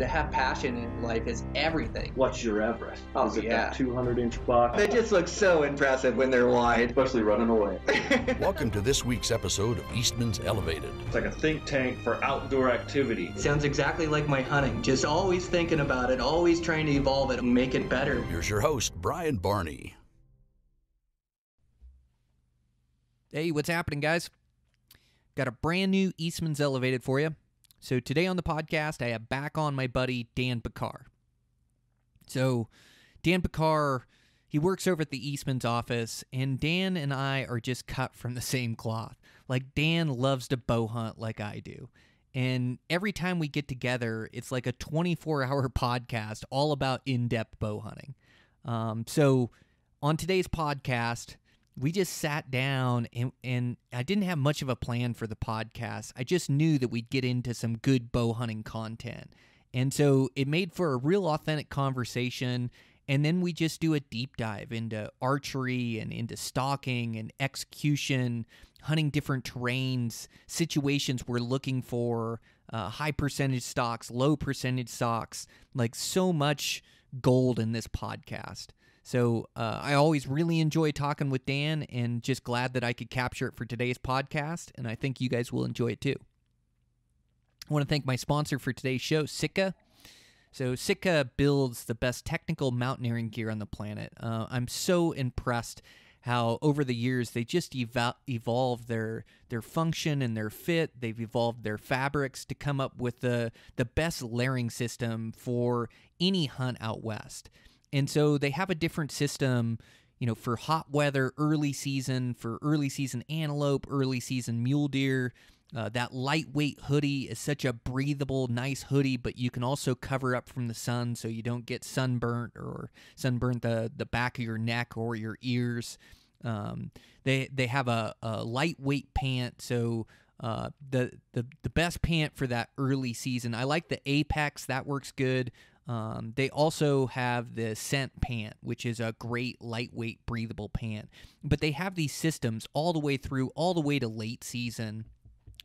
To have passion in life is everything. What's your Everest? Oh, Is it yeah. that 200 inch box? They just look so impressive when they're wide. Especially running away. Welcome to this week's episode of Eastman's Elevated. It's like a think tank for outdoor activity. Sounds exactly like my hunting. Just always thinking about it, always trying to evolve it and make it better. Here's your host, Brian Barney. Hey, what's happening, guys? Got a brand new Eastman's Elevated for you. So, today on the podcast, I have back on my buddy Dan Pickar. So, Dan Pickar, he works over at the Eastman's office, and Dan and I are just cut from the same cloth. Like, Dan loves to bow hunt like I do. And every time we get together, it's like a 24 hour podcast all about in depth bow hunting. Um, so, on today's podcast, we just sat down and, and I didn't have much of a plan for the podcast. I just knew that we'd get into some good bow hunting content. And so it made for a real authentic conversation. And then we just do a deep dive into archery and into stalking and execution, hunting different terrains, situations we're looking for, uh, high percentage stocks, low percentage stocks, like so much gold in this podcast. So uh, I always really enjoy talking with Dan and just glad that I could capture it for today's podcast. And I think you guys will enjoy it too. I want to thank my sponsor for today's show, Sitka. So Sitka builds the best technical mountaineering gear on the planet. Uh, I'm so impressed how over the years they just eva- evolved their their function and their fit. They've evolved their fabrics to come up with the the best layering system for any hunt out west. And so they have a different system, you know, for hot weather, early season, for early season antelope, early season mule deer. Uh, that lightweight hoodie is such a breathable, nice hoodie, but you can also cover up from the sun so you don't get sunburnt or sunburnt the, the back of your neck or your ears. Um, they they have a, a lightweight pant, so uh, the the the best pant for that early season. I like the Apex, that works good. Um, they also have the Scent pant, which is a great lightweight, breathable pant. But they have these systems all the way through, all the way to late season,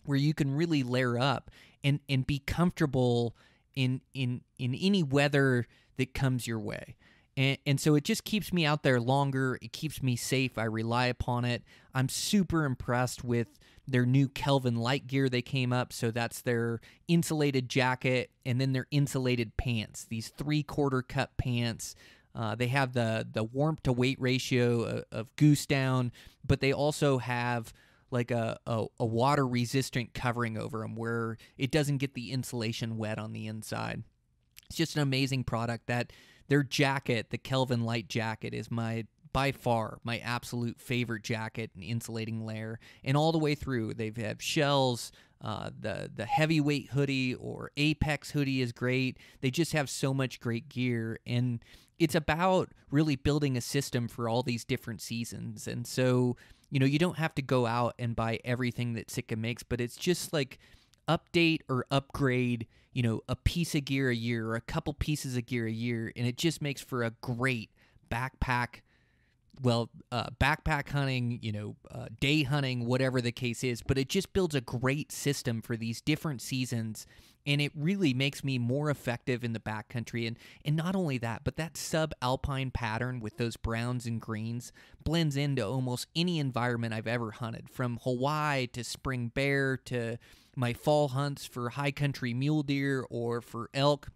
where you can really layer up and and be comfortable in in in any weather that comes your way. And, and so it just keeps me out there longer. It keeps me safe. I rely upon it. I'm super impressed with their new Kelvin Lite gear they came up. So that's their insulated jacket and then their insulated pants, these three quarter cut pants. Uh, they have the, the warmth to weight ratio of, of goose down, but they also have like a, a, a water resistant covering over them where it doesn't get the insulation wet on the inside. It's just an amazing product that their jacket, the Kelvin Lite jacket, is my by far my absolute favorite jacket and insulating layer. And all the way through, they have shells. Uh, the the heavyweight hoodie or Apex hoodie is great. They just have so much great gear, and it's about really building a system for all these different seasons. And so, you know, you don't have to go out and buy everything that Sitka makes, but it's just like update or upgrade you know a piece of gear a year or a couple pieces of gear a year and it just makes for a great backpack well uh, backpack hunting you know uh, day hunting whatever the case is but it just builds a great system for these different seasons and it really makes me more effective in the backcountry and and not only that but that subalpine pattern with those browns and greens blends into almost any environment I've ever hunted from Hawaii to spring bear to my fall hunts for high country mule deer or for elk.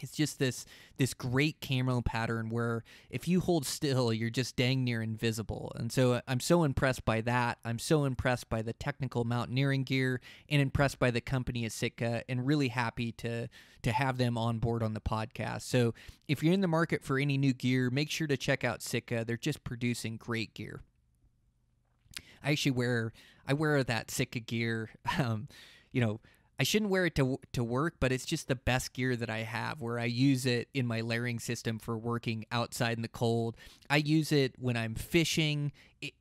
It's just this this great camo pattern where if you hold still you're just dang near invisible. And so uh, i'm so impressed by that. I'm so impressed by the technical mountaineering gear and impressed by the company of sitka and really happy to to have them on board on the podcast. So if you're in the market for any new gear make sure to check out sitka. They're just producing great gear I actually wear I wear that Sitka gear. Um, you know, I shouldn't wear it to to work, but it's just the best gear that I have. Where I use it in my layering system for working outside in the cold. I use it when I'm fishing.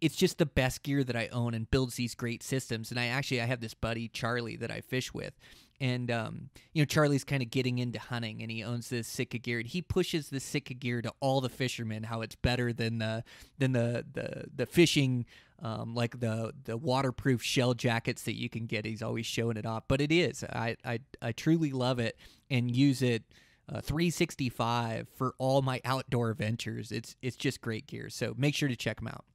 It's just the best gear that I own and builds these great systems. And I actually I have this buddy Charlie that I fish with. And um, you know, Charlie's kind of getting into hunting, and he owns this Sitka gear. And he pushes the Sitka gear to all the fishermen how it's better than the than the the the fishing um, like the the waterproof shell jackets that you can get. He's always showing it off, but it is. I I, I truly love it. and use it uh, 365 for all my outdoor ventures. It's it's just great gear. So make sure to check them out.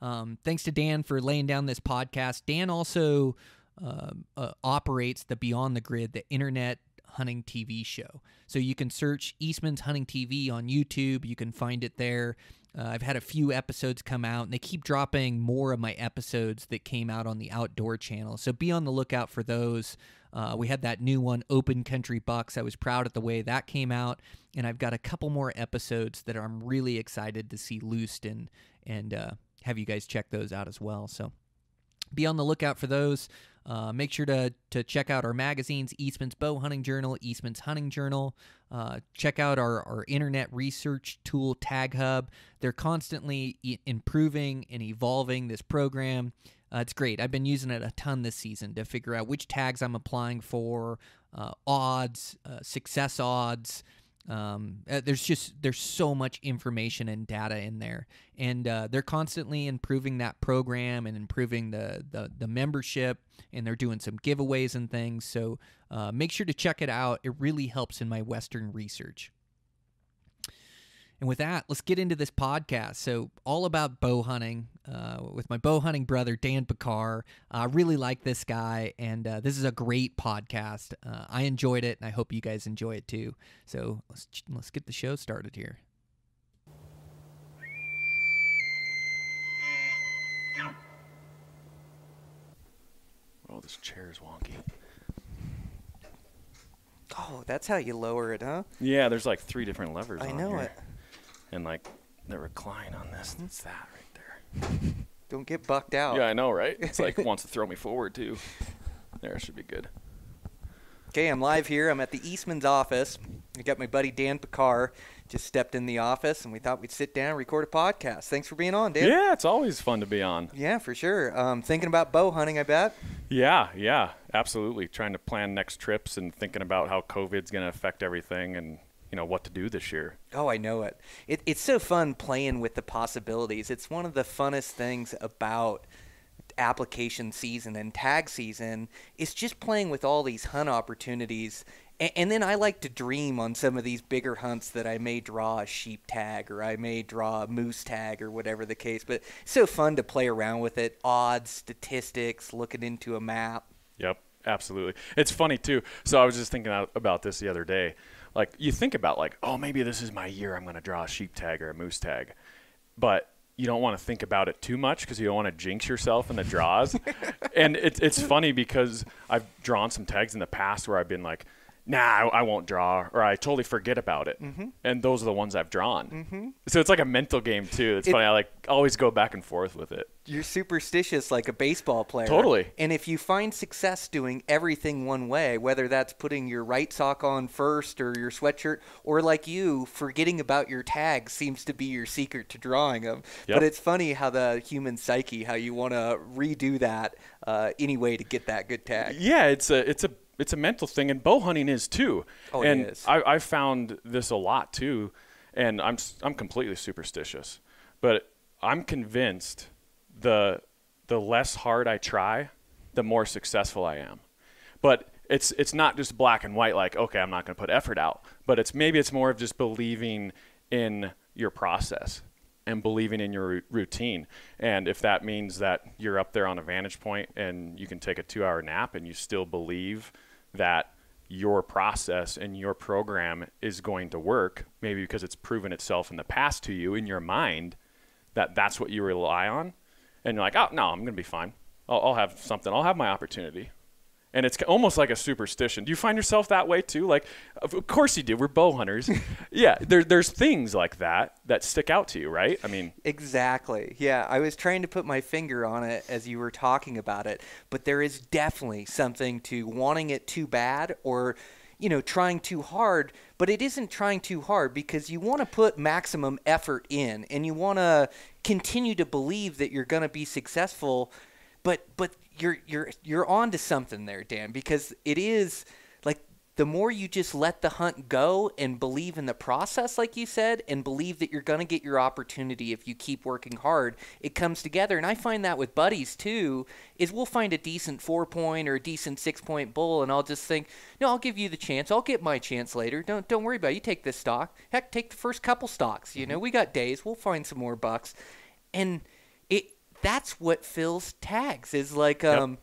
Um, thanks to Dan for laying down this podcast. Dan also um, uh, operates the Beyond the Grid, the internet hunting TV show. So you can search Eastman's Hunting TV on YouTube. You can find it there. Uh, I've had a few episodes come out, and they keep dropping more of my episodes that came out on the Outdoor channel. So be on the lookout for those. Uh, we had that new one, Open Country Bucks. I was proud at the way that came out, and I've got a couple more episodes that I'm really excited to see loosed and and uh, have you guys check those out as well. So be on the lookout for those. Uh, make sure to, to check out our magazines Eastman's Bow Hunting Journal, Eastman's Hunting Journal. Uh, check out our, our internet research tool, Tag Hub. They're constantly e- improving and evolving this program. Uh, it's great. I've been using it a ton this season to figure out which tags I'm applying for, uh, odds, uh, success odds. Um, uh, there's just there's so much information and data in there, and uh, they're constantly improving that program and improving the, the the membership, and they're doing some giveaways and things. So uh, make sure to check it out. It really helps in my Western research. And with that, let's get into this podcast. So, all about bow hunting uh, with my bow hunting brother, Dan Pickar. I really like this guy, and uh, this is a great podcast. Uh, I enjoyed it, and I hope you guys enjoy it too. So, let's, let's get the show started here. Oh, this chair is wonky. Oh, that's how you lower it, huh? Yeah, there's like three different levers. I on know here. it. And like the recline on this, it's that right there. Don't get bucked out. Yeah, I know, right? It's like wants to throw me forward too. There should be good. Okay, I'm live here. I'm at the Eastman's office. I got my buddy Dan Pickar just stepped in the office, and we thought we'd sit down and record a podcast. Thanks for being on, Dan. Yeah, it's always fun to be on. Yeah, for sure. Um, thinking about bow hunting, I bet. Yeah, yeah, absolutely. Trying to plan next trips and thinking about how COVID's going to affect everything and you know what to do this year. Oh, I know it. it. It's so fun playing with the possibilities. It's one of the funnest things about application season and tag season is just playing with all these hunt opportunities. And, and then I like to dream on some of these bigger hunts that I may draw a sheep tag or I may draw a moose tag or whatever the case. But it's so fun to play around with it. Odds, statistics, looking into a map. Yep, absolutely. It's funny too. So I was just thinking about this the other day. Like you think about like, oh, maybe this is my year. I'm going to draw a sheep tag or a moose tag, but you don't want to think about it too much because you don't want to jinx yourself in the draws. and it's it's funny because I've drawn some tags in the past where I've been like, nah, I, I won't draw, or I totally forget about it. Mm-hmm. And those are the ones I've drawn. So it's like a mental game too. It's It- funny. I like always go back and forth with it. You're superstitious like a baseball player. Totally. And if you find success doing everything one way, whether that's putting your right sock on first or your sweatshirt, or like you, forgetting about your tags seems to be your secret to drawing them. Yep. But it's funny how the human psyche, how you want to redo that uh, anyway to get that good tag. Yeah, it's a it's a it's a mental thing, and bow hunting is too. Oh, it and is. I I found this a lot too, and I'm I'm completely superstitious, but I'm convinced the the less hard I try, the more successful I am. But it's it's not just black and white like okay, I'm not going to put effort out, but it's maybe it's more of just believing in your process and believing in your routine. And if that means that you're up there on a vantage point and you can take a 2-hour nap and you still believe that your process and your program is going to work, maybe because it's proven itself in the past to you in your mind that that's what you rely on, and you're like, oh no, I'm gonna be fine. I'll, I'll have something. I'll have my opportunity. And it's almost like a superstition. Do you find yourself that way too? Like, of course you do. We're bow hunters. yeah, there, there's things like that that stick out to you, right? I mean, Exactly. Yeah, I was trying to put my finger on it as you were talking about it, but there is definitely something to wanting it too bad or you know, trying too hard, but it isn't trying too hard because you want to put maximum effort in and you want to continue to believe that you're going to be successful, but but you're you're you're on to something there, Dan, because it is like the more you just let the hunt go and believe in the process, like you said, and believe that you're going to get your opportunity if you keep working hard, it comes together. And I find that with buddies too, is we'll find a decent four point or a decent six point bull, and I'll just think, no, I'll give you the chance. I'll get my chance later. Don't don't worry about it. You take this stock. Heck, take the first couple stocks. You mm-hmm. know, we got days. We'll find some more bucks, and that's what fills tags is like um,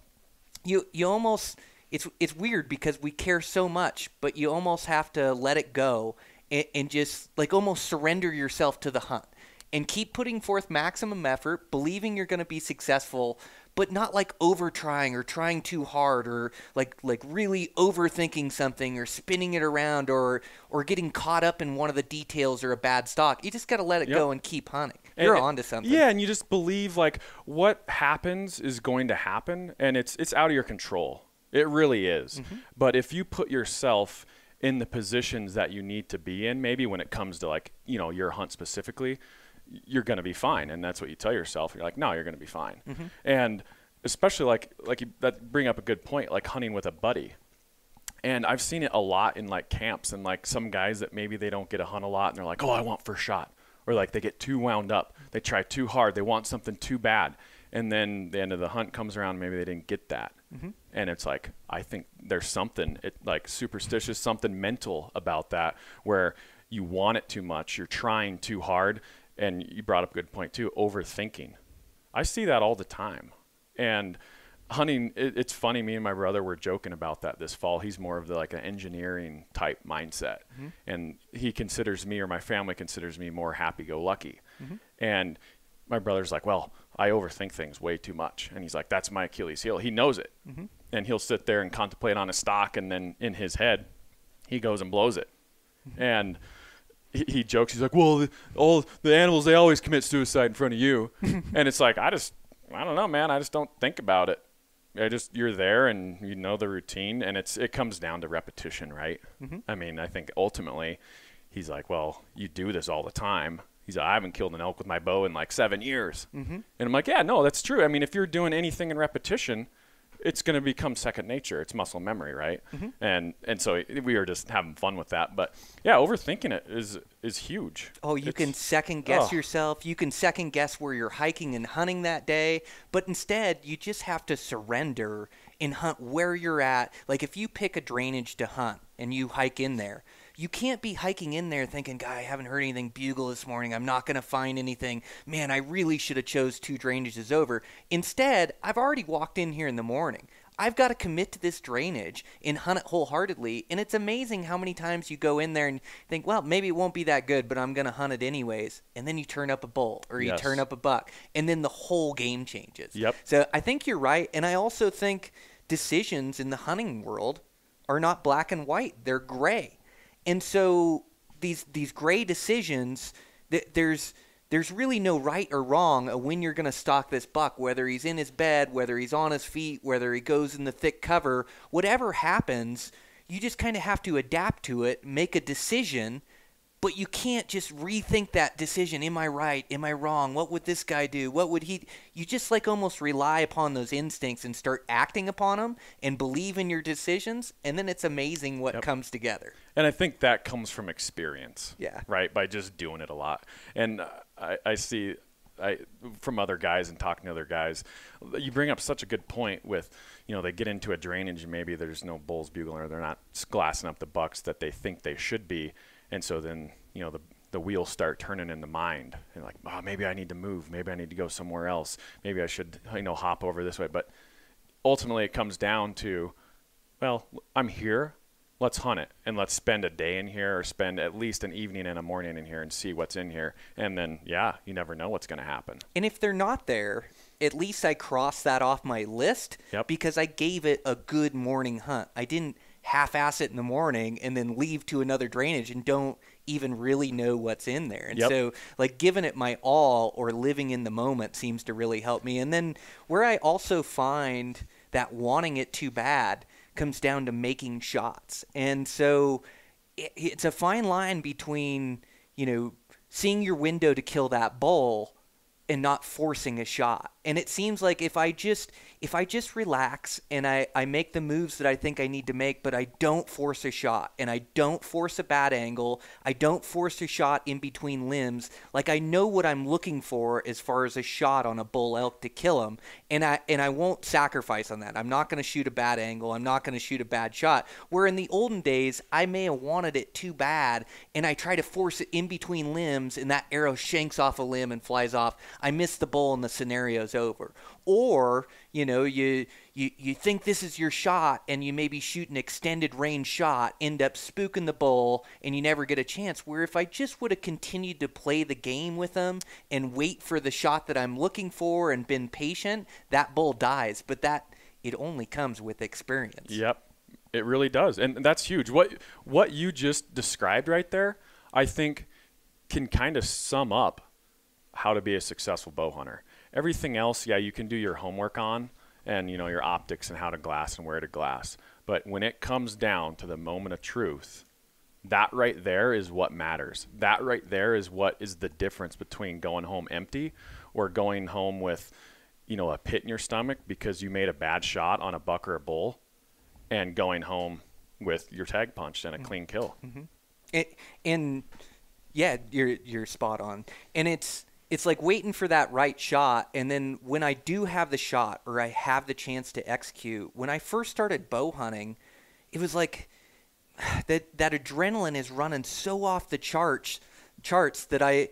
you you almost it's it's weird because we care so much, but you almost have to let it go and, and just like almost surrender yourself to the hunt and keep putting forth maximum effort, believing you're going to be successful, but not like over trying or trying too hard or like like really overthinking something or spinning it around or or getting caught up in one of the details or a bad stock. You just got to let it Yep. go and keep hunting. You're and- onto something. Yeah, and you just believe like what happens is going to happen, and it's it's out of your control. It really is. Mm-hmm. But if you put yourself in the positions that you need to be in, maybe when it comes to like you know your hunt specifically, you're going to be fine, and that's what you tell yourself. You're like, no, you're going to be fine, Mm-hmm. and especially like like you, that bring up a good point, like hunting with a buddy. And I've seen it a lot in like camps and like some guys that maybe they don't get a hunt a lot and they're like, oh, I want first shot. Or like they get too wound up. They try too hard. They want something too bad. And then the end of the hunt comes around, maybe they didn't get that. Mm-hmm. And it's like, I think there's something it, like superstitious, something mental about that where you want it too much. You're trying too hard. And you brought up a good point too overthinking. I see that all the time. And hunting, it, it's funny. Me and my brother were joking about that this fall. He's more of the like an engineering type mindset, mm-hmm. and he considers me or my family considers me more happy-go-lucky. Mm-hmm. And my brother's like, "Well, I overthink things way too much," and he's like, "That's my Achilles heel." He knows it, mm-hmm. and he'll sit there and contemplate on a stock, and then in his head, he goes and blows it, and he, he jokes. He's like, "Well, the, all the animals they always commit suicide in front of you," and it's like, I just, I don't know, man. I just don't think about it. I just you're there and you know the routine, and it's it comes down to repetition, right? I mean, I think ultimately, he's like, "Well, you do this all the time." He's like, I haven't killed an elk with my bow in like seven years, mm-hmm. and I'm like, "Yeah, no, that's true. I mean, if you're doing anything in repetition." It's going to become second nature. It's muscle memory, right? Mm-hmm. And and so we were just having fun with that. But yeah, overthinking it is is huge. Oh, you It's- can second guess oh. yourself. You can second guess where you're hiking and hunting that day. But instead, you just have to surrender and hunt where you're at. Like if you pick a drainage to hunt and you hike in there, you can't be hiking in there thinking, "God, I haven't heard anything bugle this morning. I'm not going to find anything. Man, I really should have chose two drainages over." Instead, I've already walked in here in the morning. I've got to commit to this drainage and hunt it wholeheartedly. And it's amazing how many times you go in there and think, well, maybe it won't be that good, but I'm going to hunt it anyways. And then you turn up a bull or you Yes. turn up a buck. And then the whole game changes. Yep. So I think you're right. And I also think decisions in the hunting world are not black and white, they're gray. And so these, these gray decisions, th- there's there's really no right or wrong of when you're going to stalk this buck, whether he's in his bed, whether he's on his feet, whether he goes in the thick cover, whatever happens, you just kind of have to adapt to it, make a decision, but you can't just rethink that decision. Am I right? Am I wrong? What would this guy do? What would he? You just like almost rely upon those instincts and start acting upon them and believe in your decisions, and then it's amazing what Yep. comes together. And I think that comes from experience. Yeah. Right. By just doing it a lot. And uh, I, I see, I from other guys and talking to other guys, you bring up such a good point with, you know, they get into a drainage and maybe there's no bulls bugling or they're not glassing up the bucks that they think they should be, and so then you know the the wheels start turning in the mind and like, oh, maybe I need to move, maybe I need to go somewhere else, maybe I should you know hop over this way, but ultimately it comes down to well, I'm here. Let's hunt it and let's spend a day in here or spend at least an evening and a morning in here and see what's in here. And then, yeah, you never know what's going to happen. And if they're not there, at least I crossed that off my list Yep. because I gave it a good morning hunt. I didn't half ass it in the morning and then leave to another drainage and don't even really know what's in there. And Yep. so, like, giving it my all or living in the moment seems to really help me. And then, where I also find that wanting it too bad comes down to making shots. And so, it, it's a fine line between, you know, seeing your window to kill that bull and not forcing a shot. And it seems like if I just if I just relax and I, I make the moves that I think I need to make, but I don't force a shot and I don't force a bad angle, I don't force a shot in between limbs, like I know what I'm looking for as far as a shot on a bull elk to kill him, and I and I won't sacrifice on that. I'm not going to shoot a bad angle. I'm not going to shoot a bad shot. Where in the olden days, I may have wanted it too bad, and I try to force it in between limbs, and that arrow shanks off a limb and flies off. I miss the bull, and the scenario's over. Or you know you you you think this is your shot and you maybe shoot an extended range shot end up spooking the bull and you never get a chance. Where if i just would have continued to play the game with them and wait for the shot that i'm looking for and been patient that bull dies. But that it only comes with experience. Yep, it really does, and that's huge. What what you just described right there, I think, can kind of sum up how to be a successful bow hunter. Everything else, yeah, you can do your homework on, and you know your optics and how to glass and where to glass. But when it comes down to the moment of truth, that right there is what matters. That right there is what is the difference between going home empty or going home with, you know, a pit in your stomach because you made a bad shot on a buck or a bull and going home with your tag punched and a mm-hmm. clean kill. Mm-hmm. It, and yeah, you're you're spot on. And it's it's like waiting for that right shot and then when I do have the shot or I have the chance to execute, when I first started bow hunting, it was like that that adrenaline is running so off the charts charts that I,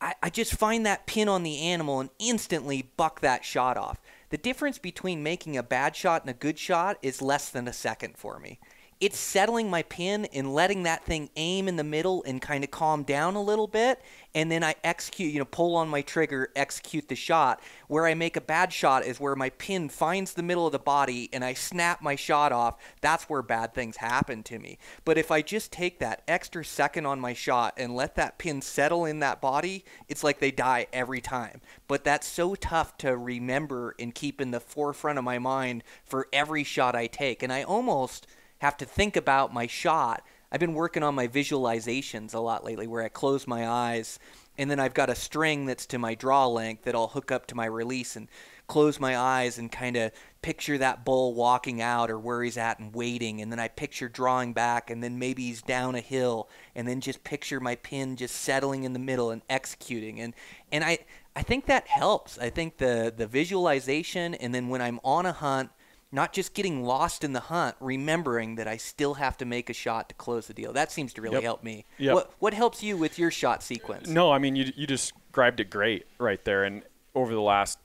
I I just find that pin on the animal and instantly buck that shot off. The difference between making a bad shot and a good shot is less than a second for me. It's settling my pin and letting that thing aim in the middle and kind of calm down a little bit. And then I execute, you know, pull on my trigger, execute the shot. Where I make a bad shot is where my pin finds the middle of the body and I snap my shot off. That's where bad things happen to me. But if I just take that extra second on my shot and let that pin settle in that body, it's like they die every time. But that's so tough to remember and keep in the forefront of my mind for every shot I take. And I almost have to think about my shot. I've been working on my visualizations a lot lately where I close my eyes and then I've got a string that's to my draw length that I'll hook up to my release and close my eyes and kind of picture that bull walking out or where he's at and waiting and then I picture drawing back and then maybe he's down a hill and then just picture my pin just settling in the middle and executing and and I I think that helps. I think the the visualization and then when I'm on a hunt not just getting lost in the hunt, remembering that I still have to make a shot to close the deal. That seems to really Yep. help me. Yep. What what helps you with your shot sequence? No, I mean you you described it great right there, and over the last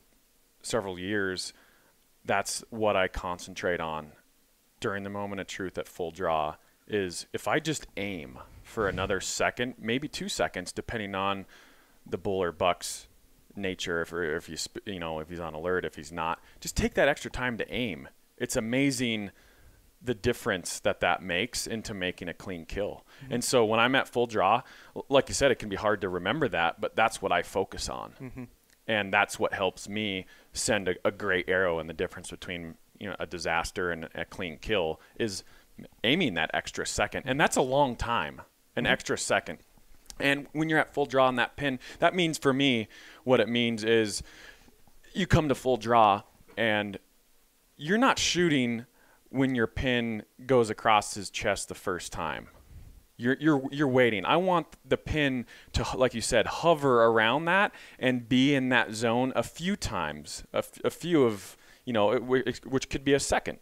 several years, that's what I concentrate on during the moment of truth at full draw. Is if I just aim for another second, maybe two seconds, depending on the bull or buck's nature, if if you you know if he's on alert, if he's not, just take that extra time to aim. It's amazing the difference that that makes into making a clean kill. Mm-hmm. And so when I'm at full draw, like you said, it can be hard to remember that, but that's what I focus on. Mm-hmm. And that's what helps me send a, a great arrow. And the difference between you know a disaster and a clean kill is aiming that extra second, and that's a long time, an mm-hmm. extra second. And when you're at full draw on that pin, that means for me, what it means is you come to full draw and you're not shooting when your pin goes across his chest the first time. You're, you're, you're waiting. I want the pin to, like you said, hover around that and be in that zone a few times, a, f- a few of, you know, it, which could be a second.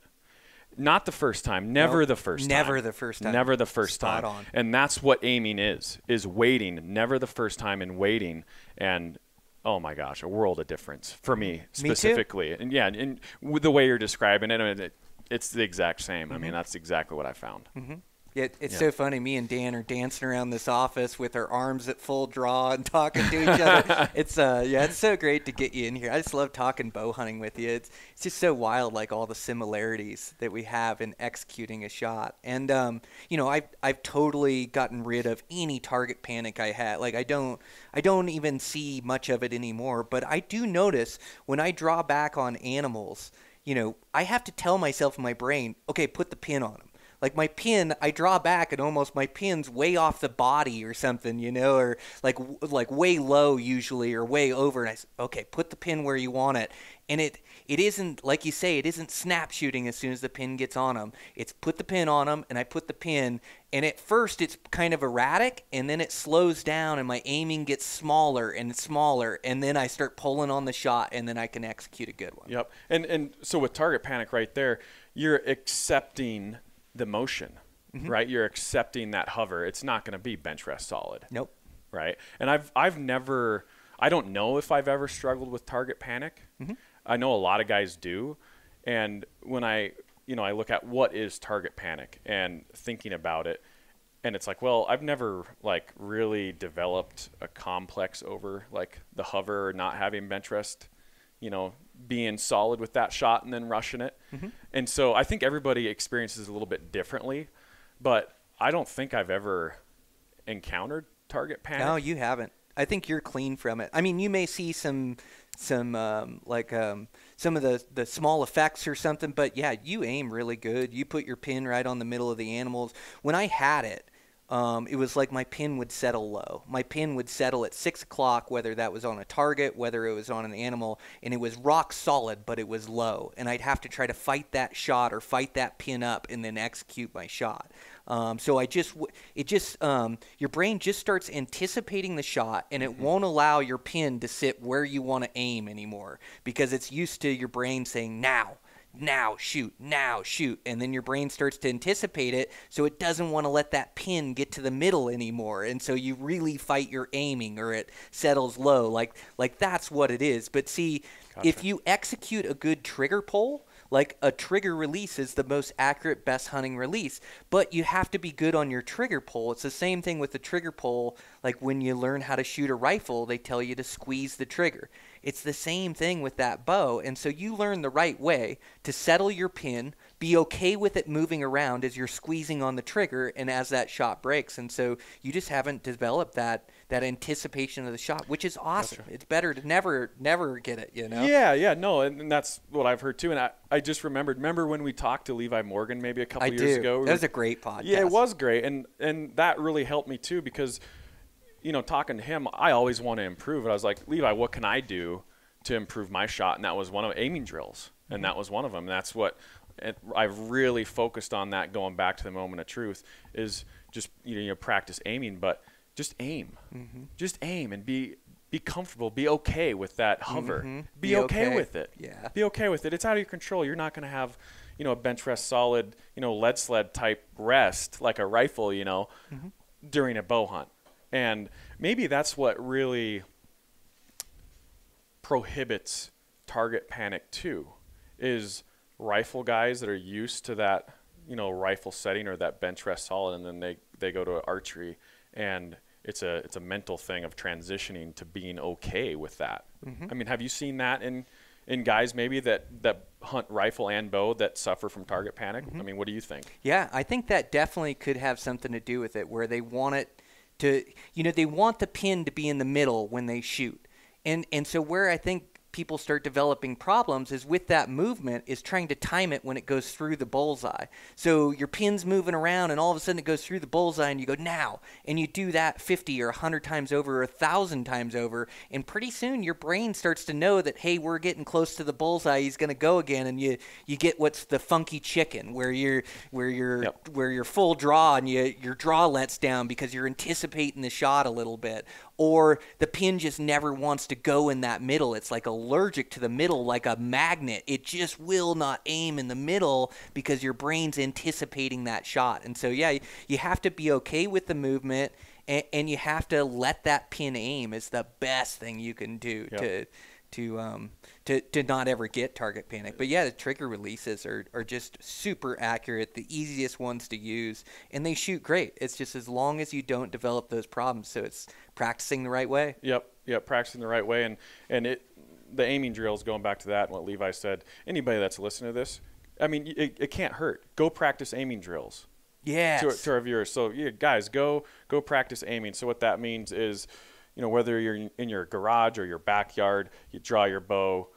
Not the first time. Never Nope. the first time. Never the first time. Never the first Spot time. on. And that's what aiming is, is waiting. Never the first time and waiting. And oh my gosh, a world of difference for me too. specifically. And yeah, and with the way you're describing it, I mean, it it's the exact same. I Mm-hmm. mean, that's exactly what I found. Yeah, it's Yeah. so funny. Me and Dan are dancing around this office with our arms at full draw and talking to each other. It's uh, yeah, it's so great to get you in here. I just love talking bow hunting with you. It's it's just so wild, like all the similarities that we have in executing a shot. And um, you know, I've I've totally gotten rid of any target panic I had. Like I don't I don't even see much of it anymore. But I do notice when I draw back on animals, you know, I have to tell myself in my brain, okay, put the pin on them Like my pin, I draw back and almost my pin's way off the body or something, you know, or like like way low usually or way over. And I say, okay, put the pin where you want it, and it it isn't like you say it isn't snap shooting as soon as the pin gets on them it's put the pin on them and i put the pin and at first it's kind of erratic and then it slows down and my aiming gets smaller and smaller and then i start pulling on the shot and then i can execute a good one Yep. And and so with target panic right there, you're accepting the motion, Mm-hmm. right? You're accepting that hover. It's not going to be bench rest solid. nope right? And I've I've never I don't know if I've ever struggled with target panic. Mm-hmm. I know a lot of guys do, and when I you know I look at what is target panic and thinking about it, and it's like, well, I've never like really developed a complex over like the hover or not having bench rest, you know, being solid with that shot and then rushing it. Mm-hmm. And so I think everybody experiences a little bit differently, but I don't think I've ever encountered target panic. No, you haven't. I think you're clean from it. I mean, you may see some, some um, like um, some of the the small effects or something, but yeah, you aim really good. You put your pin right on the middle of the animals. When I had it, um, it was like my pin would settle low. My pin would settle at six o'clock, whether that was on a target, whether it was on an animal, and it was rock solid, but it was low. And I'd have to try to fight that shot or fight that pin up and then execute my shot. Um, so I just, it just, um, your brain just starts anticipating the shot, and it won't allow your pin to sit where you want to aim anymore because it's used to your brain saying now now shoot, now shoot. And then your brain starts to anticipate it, so it doesn't want to let that pin get to the middle anymore. And so you really fight your aiming or it settles low. Like like that's what it is. But see, if you execute a good trigger pull, like a trigger release is the most accurate best hunting release but you have to be good on your trigger pull it's the same thing with the trigger pull like when you learn how to shoot a rifle they tell you to squeeze the trigger it's the same thing with that bow and so you learn the right way to settle your pin be okay with it moving around as you're squeezing on the trigger and as that shot breaks and so you just haven't developed that that anticipation of the shot which is awesome it's better to never never get it you know Yeah, yeah, no, and, and that's what I've heard too. And I, I just remembered. Remember when we talked to Levi Morgan maybe a couple I years do. ago? We That was were- a great podcast. Yeah, it was great, and and that really helped me too because, you know, talking to him, I always want to improve. And I was like, Levi, what can I do to improve my shot? And that was one of aiming drills, Mm-hmm. and that was one of them. And that's what it, I've really focused on. That going back to the moment of truth is just you know practice aiming, but just aim, Mm-hmm. just aim and be. Be comfortable. Be okay with that hover. Be, Mm-hmm. Be okay, okay. with it. Yeah. Be okay with it. It's out of your control. You're not going to have, you know, a bench rest solid, you know, lead sled type rest like a rifle, you know, during a bow hunt. And maybe that's what really prohibits target panic too is rifle guys that are used to that, you know, rifle setting or that bench rest solid and then they they go to archery and it's a it's a mental thing of transitioning to being okay with that. Mm-hmm. I mean, have you seen that in in guys maybe that that hunt rifle and bow that suffer from target panic? Mm-hmm. I mean, what do you think? Yeah, I think that definitely could have something to do with it, where they want it to, you know, they want the pin to be in the middle when they shoot, and and so where I think people start developing problems is with that movement is trying to time it when it goes through the bullseye. So your pin's moving around and all of a sudden it goes through the bullseye and you go now and you do that 50 or 100 times over or 1000 times over and pretty soon your brain starts to know that hey we're getting close to the bullseye he's going to go again and you you get what's the funky chicken where you're where you're Yep. where you're full draw and you your draw lets down because you're anticipating the shot a little bit or the pin just never wants to go in that middle. It's like allergic to the middle like a magnet. It just will not aim in the middle because your brain's anticipating that shot. And so yeah you have to be okay with the movement and, and you have to let that pin aim. Is the best thing you can do Yep. to to um to, to not ever get target panic. But yeah, the trigger releases are, are just super accurate, the easiest ones to use, and they shoot great. It's just as long as you don't develop those problems. So it's practicing the right way. Yep, yep, practicing the right way, and and it, the aiming drills. Going back to that, and what Levi said. Anybody that's listening to this, I mean, it, it can't hurt. Go practice aiming drills Yeah. to, to our viewers. So, yeah, guys, go go practice aiming. So what that means is, you know, whether you're in- your garage or your backyard, you draw your bow,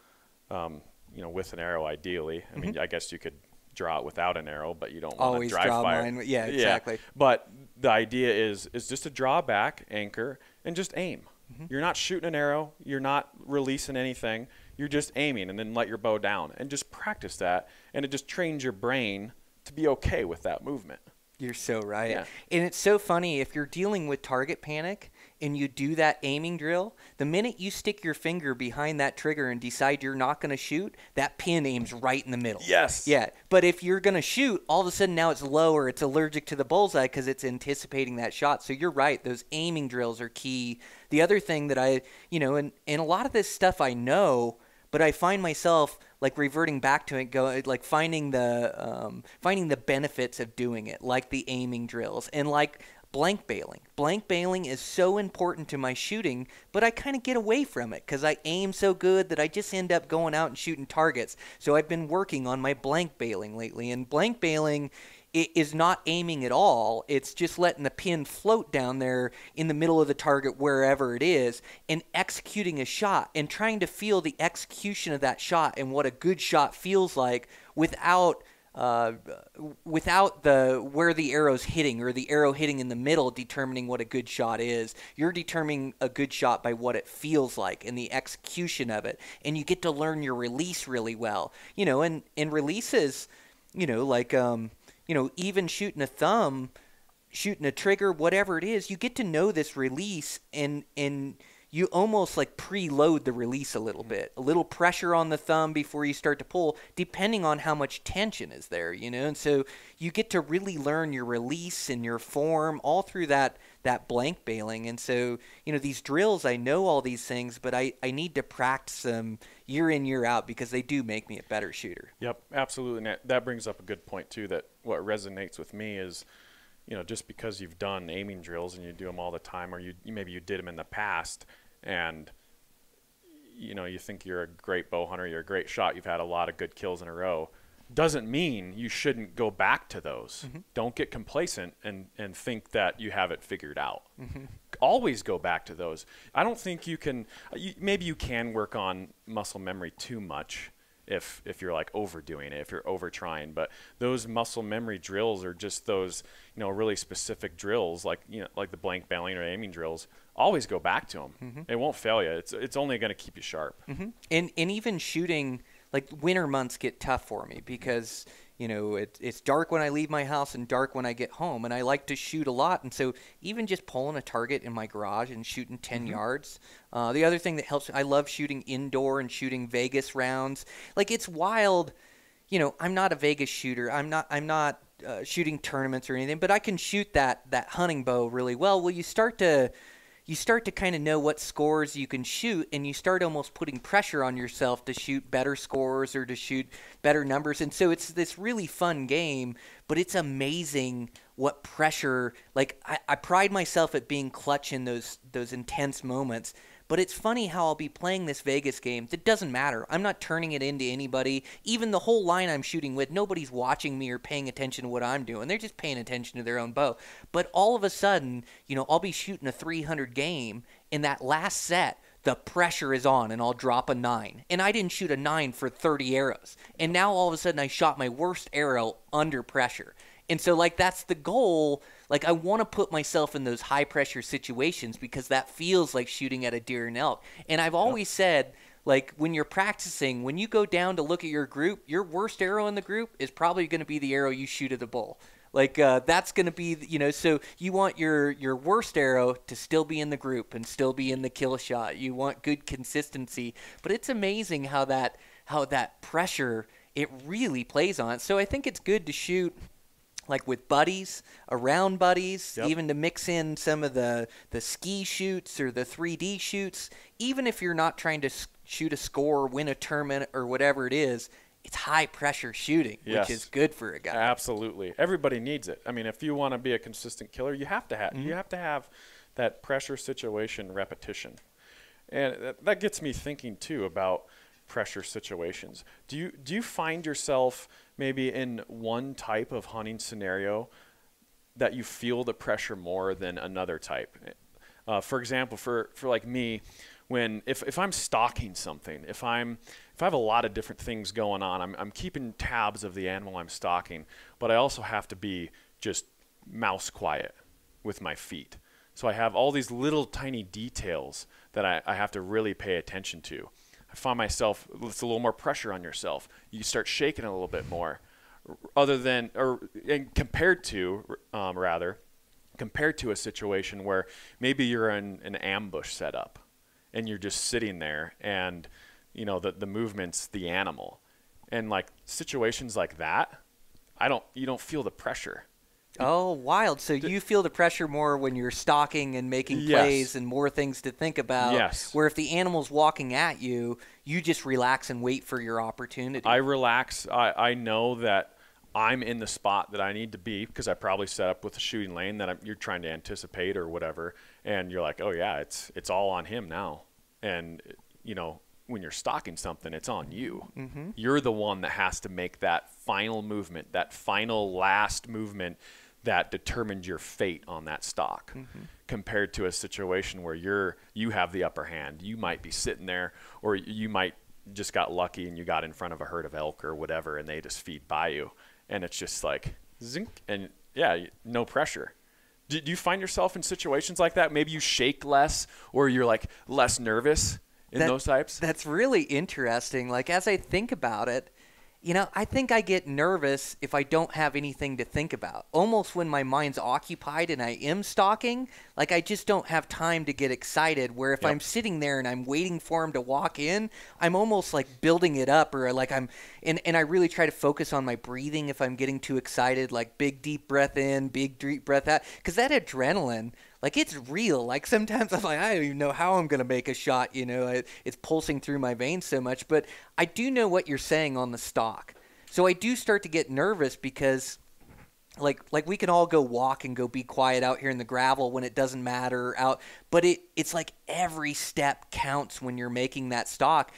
um, you know, with an arrow, ideally. I mean, I guess you could draw it without an arrow, but you don't want to Always draw fire. mine yeah, exactly. But the idea is is just to draw back, anchor, and just aim. Mm-hmm. You're not shooting an arrow. You're not releasing anything. You're just aiming, and then let your bow down, and just practice that, and it just trains your brain to be okay with that movement. You're so right. Yeah. And it's so funny if you're dealing with target panic and you do that aiming drill, the minute you stick your finger behind that trigger and decide you're not going to shoot, that pin aims right in the middle. Yes. Yeah. But if you're going to shoot, all of a sudden now it's lower, it's allergic to the bullseye because it's anticipating that shot. So you're right. Those aiming drills are key. The other thing that I, you know, and, and a lot of this stuff I know, but I find myself like reverting back to it, go like finding the um, finding the benefits of doing it, like the aiming drills and like blank bailing. Blank bailing is so important to my shooting, but I kind of get away from it because I aim so good that I just end up going out and shooting targets. So I've been working on my blank bailing lately, and blank bailing is not aiming at all. It's just letting the pin float down there in the middle of the target wherever it is and executing a shot and trying to feel the execution of that shot and what a good shot feels like without uh, without the where the arrow's hitting or the arrow hitting in the middle determining what a good shot is. You're determining a good shot by what it feels like and the execution of it. And you get to learn your release really well. You know, and, and releases, you know, like um, you know, even shooting a thumb, shooting a trigger, whatever it is, you get to know this release and and you almost like preload the release a little mm-hmm. bit. A little pressure on the thumb before you start to pull, depending on how much tension is there, you know? And so you get to really learn your release and your form all through that that blank bailing. And so, you know, these drills, I know all these things, but I, I need to practice them year in, year out because they do make me a better shooter. Yep, absolutely. And that, that brings up a good point too. That what resonates with me is, you know, just because you've done aiming drills and you do them all the time, or you, you maybe you did them in the past, and you know you think you're a great bow hunter, you're a great shot, you've had a lot of good kills in a row, doesn't mean you shouldn't go back to those. Mm-hmm. Don't get complacent and and think that you have it figured out. Mm-hmm. Always go back to those. I don't think you can. You, maybe you can work on muscle memory too much if if you're like overdoing it, if you're over trying. But those muscle memory drills are just those you know really specific drills, like you know like the blank bailing or aiming drills. Always go back to them. It won't fail you. It's it's only going to keep you sharp. and and even shooting like winter months get tough for me because you know it, it's dark when I leave my house and dark when I get home, and I like to shoot a lot, and so even just pulling a target in my garage and shooting 10 yards. Uh, the other thing that helps, I love shooting indoor and shooting Vegas rounds. Like it's wild. You know, I'm not a Vegas shooter. I'm not. I'm not uh, shooting tournaments or anything, but I can shoot that that hunting bow really well. Well, you start to you start to kind of know what scores you can shoot and you start almost putting pressure on yourself to shoot better scores or to shoot better numbers. And so it's this really fun game but it's amazing what pressure like I, I pride myself at being clutch in those those intense moments but it's funny how I'll be playing this Vegas game that doesn't matter. I'm not turning it into anybody. Even the whole line I'm shooting with, nobody's watching me or paying attention to what I'm doing. They're just paying attention to their own bow. But all of a sudden, you know, I'll be shooting a 300 game in that last set. The pressure is on, and I'll drop a nine. And I didn't shoot a nine for 30 arrows. And now all of a sudden, I shot my worst arrow under pressure. And so, like, that's the goal. Like, I want to put myself in those high pressure situations because that feels like shooting at a deer and elk. And I've always said, like, when you're practicing, when you go down to look at your group, your worst arrow in the group is probably going to be the arrow you shoot at a bull. Like uh, that's going to be, you know, so you want your your worst arrow to still be in the group and still be in the kill shot. You want good consistency, but it's amazing how that how that pressure it really plays on. So I think it's good to shoot like with buddies, around buddies, Yep. even to mix in some of the the ski shoots or the 3D shoots, even if you're not trying to shoot a score, win a tournament or whatever it is, it's high pressure shooting, Yes. which is good for a guy. Absolutely. Everybody needs it. I mean, if you want to be a consistent killer, you have to have Mm-hmm. you have to have that pressure situation repetition. And that, that gets me thinking too about pressure situations. Do you do you find yourself maybe in one type of hunting scenario that you feel the pressure more than another type? Uh, for example, for, for like me, when if, if I'm stalking something, if I'm if I have a lot of different things going on, I'm I'm keeping tabs of the animal I'm stalking, but I also have to be just mouse quiet with my feet. So I have all these little tiny details that I, I have to really pay attention to. I find myself it's a little more pressure on yourself. You start shaking a little bit more, other than or and compared to um, rather compared to a situation where maybe you're in an ambush setup and you're just sitting there and you know the the movement's the animal and like situations like that I don't you don't feel the pressure Oh, wild! So you feel the pressure more when you're stalking and making Yes. plays and more things to think about. Yes. Where if the animal's walking at you, you just relax and wait for your opportunity. I relax. I, I know that I'm in the spot that I need to be because I probably set up with a shooting lane that I'm, you're trying to anticipate or whatever, and you're like, oh yeah, it's it's all on him now, and you know when you're stalking something, it's on you. Mm-hmm. You're the one that has to make that final movement, that final last movement that determined your fate on that stock mm-hmm. compared to a situation where you're you have the upper hand. You might be sitting there or you might just got lucky and you got in front of a herd of elk or whatever and they just feed by you and it's just like zink and yeah no pressure. Do, do you find yourself in situations like that? Maybe you shake less or you're like less nervous in That- those types? That's really interesting. Like as I think about it, you know, I think I get nervous if I don't have anything to think about. Almost when my mind's occupied and I am stalking, like I just don't have time to get excited. Where if Yep. I'm sitting there and I'm waiting for him to walk in, I'm almost like building it up or like I'm and, and I really try to focus on my breathing if I'm getting too excited, like big deep breath in, big deep breath out. Cause that adrenaline, like it's real. Like sometimes I'm like, I don't even know how I'm gonna make a shot. You know, it, it's pulsing through my veins so much. But I do know what you're saying on the stock, so I do start to get nervous because, like, like we can all go walk and go be quiet out here in the gravel when it doesn't matter out. But it it's like every step counts when you're making that stock,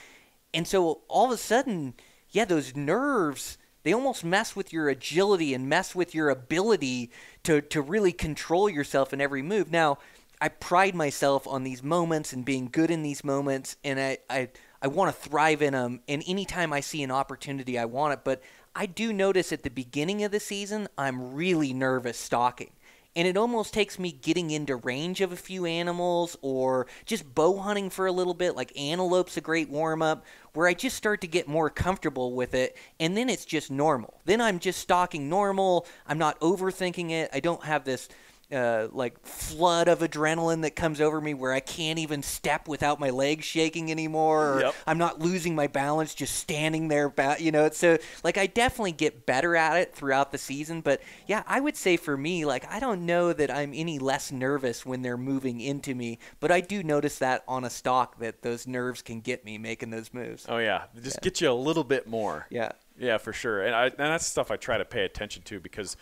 and so all of a sudden, yeah, those nerves they almost mess with your agility and mess with your ability to, to really control yourself in every move. Now, I pride myself on these moments and being good in these moments, and I, I, I want to thrive in them. And anytime I see an opportunity, I want it. But I do notice at the beginning of the season, I'm really nervous stalking and it almost takes me getting into range of a few animals or just bow hunting for a little bit like antelope's a great warm up where i just start to get more comfortable with it and then it's just normal. Then i'm just stalking normal. I'm not overthinking it. I don't have this uh, like flood of adrenaline that comes over me where I can't even step without my legs shaking anymore. Or Yep. I'm not losing my balance just standing there. Ba- you know, so like I definitely get better at it throughout the season. But yeah, I would say for me, like I don't know that I'm any less nervous when they're moving into me, but I do notice that on a stock that those nerves can get me making those moves. oh yeah just get you a little bit more Yeah. Yeah, for sure. And, I, and that's stuff I try to pay attention to because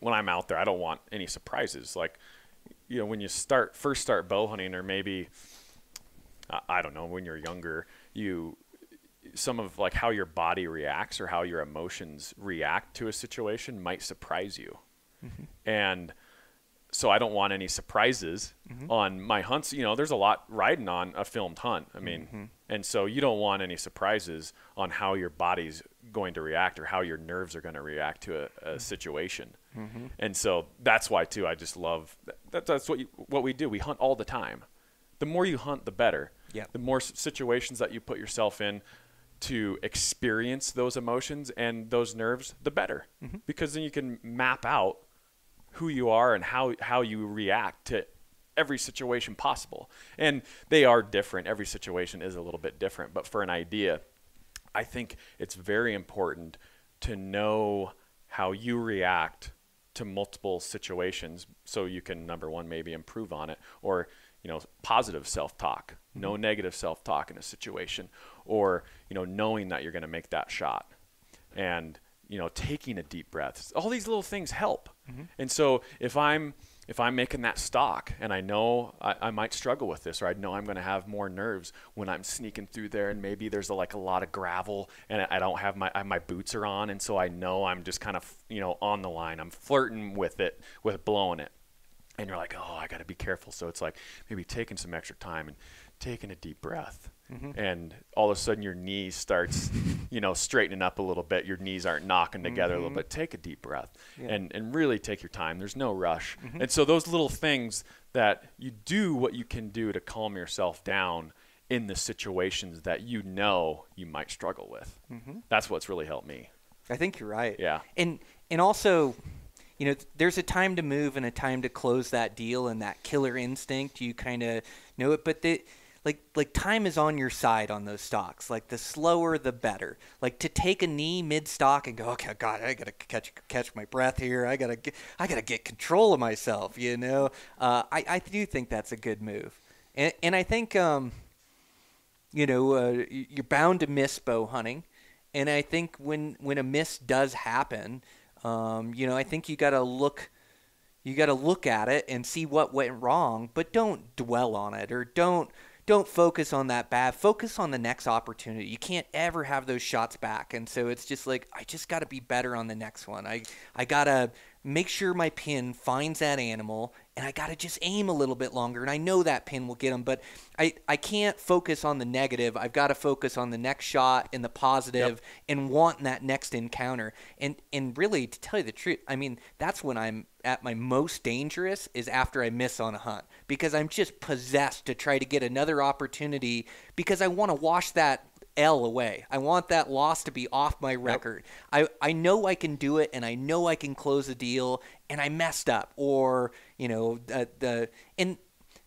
when I'm out there, I don't want any surprises. Like, you know, when you start first start bow hunting, or maybe I, don't know, when you're younger, you some of like how your body reacts or how your emotions react to a situation might surprise you. Mm-hmm. And so I don't want any surprises mm-hmm. on my hunts. You know, there's a lot riding on a filmed hunt. I mean, mm-hmm. and so you don't want any surprises on how your body's going to react or how your nerves are going to react to a, a mm-hmm. situation. Mm-hmm. And so that's why too. I just love that. That's what you, what we do. We hunt all the time. The more you hunt, the better. Yeah. The more situations that you put yourself in to experience those emotions and those nerves, the better. Mm-hmm. Because then you can map out who you are and how how you react to every situation possible. And they are different. Every situation is a little bit different, but for an idea, I think it's very important to know how you react to multiple situations so you can number one maybe improve on it or you know positive self-talk. Mm-hmm. No negative self-talk in a situation or you know knowing that you're going to make that shot and you know taking a deep breath. All these little things help. Mm-hmm. And so if i'm if i'm making that stock and i know i, I might struggle with this or i know i'm going to have more nerves when i'm sneaking through there and maybe there's a, like a lot of gravel and i don't have my I, my boots are on and so i know i'm just kind of you know on the line i'm flirting with it with blowing it and you're like, oh, I got to be careful. So it's like maybe taking some extra time and taking a deep breath. Mm-hmm. And all of a sudden your knees starts, you know, straightening up a little bit. Your knees aren't knocking together a little mm-hmm. bit. Take a deep breath and, and really take your time. There's no rush. Mm-hmm. And so those little things that you do what you can do to calm yourself down in the situations that you know you might struggle with. That's what's really helped me. I think you're right. Yeah. And and also, you know, there's a time to move and a time to close that deal and that killer instinct. You kind of know it, but the like like time is on your side on those stocks. Like the slower the better. Like to take a knee mid stock and go, okay, God, I gotta catch catch my breath here. I gotta get, I gotta get control of myself. You know, uh, I I do think that's a good move, and and I think um, you know, uh, you're bound to miss bow hunting, and I think when when a miss does happen, um, you know, I think you got to look, you got to look at it and see what went wrong, but don't dwell on it or don't don't focus on that bad. Focus on the next opportunity. You can't ever have those shots back, and so it's just like I just got to be better on the next one. I I gotta make sure my pin finds that animal and I got to just aim a little bit longer and I know that pin will get him but I I can't focus on the negative I've got to focus on the next shot and the positive and want that next encounter and and really to tell you the truth I mean that's when I'm at my most dangerous is after I miss on a hunt because I'm just possessed to try to get another opportunity because I want to wash that L away. I want that loss to be off my record. I, I know I can do it and I know I can close a deal and I messed up or, you know, the and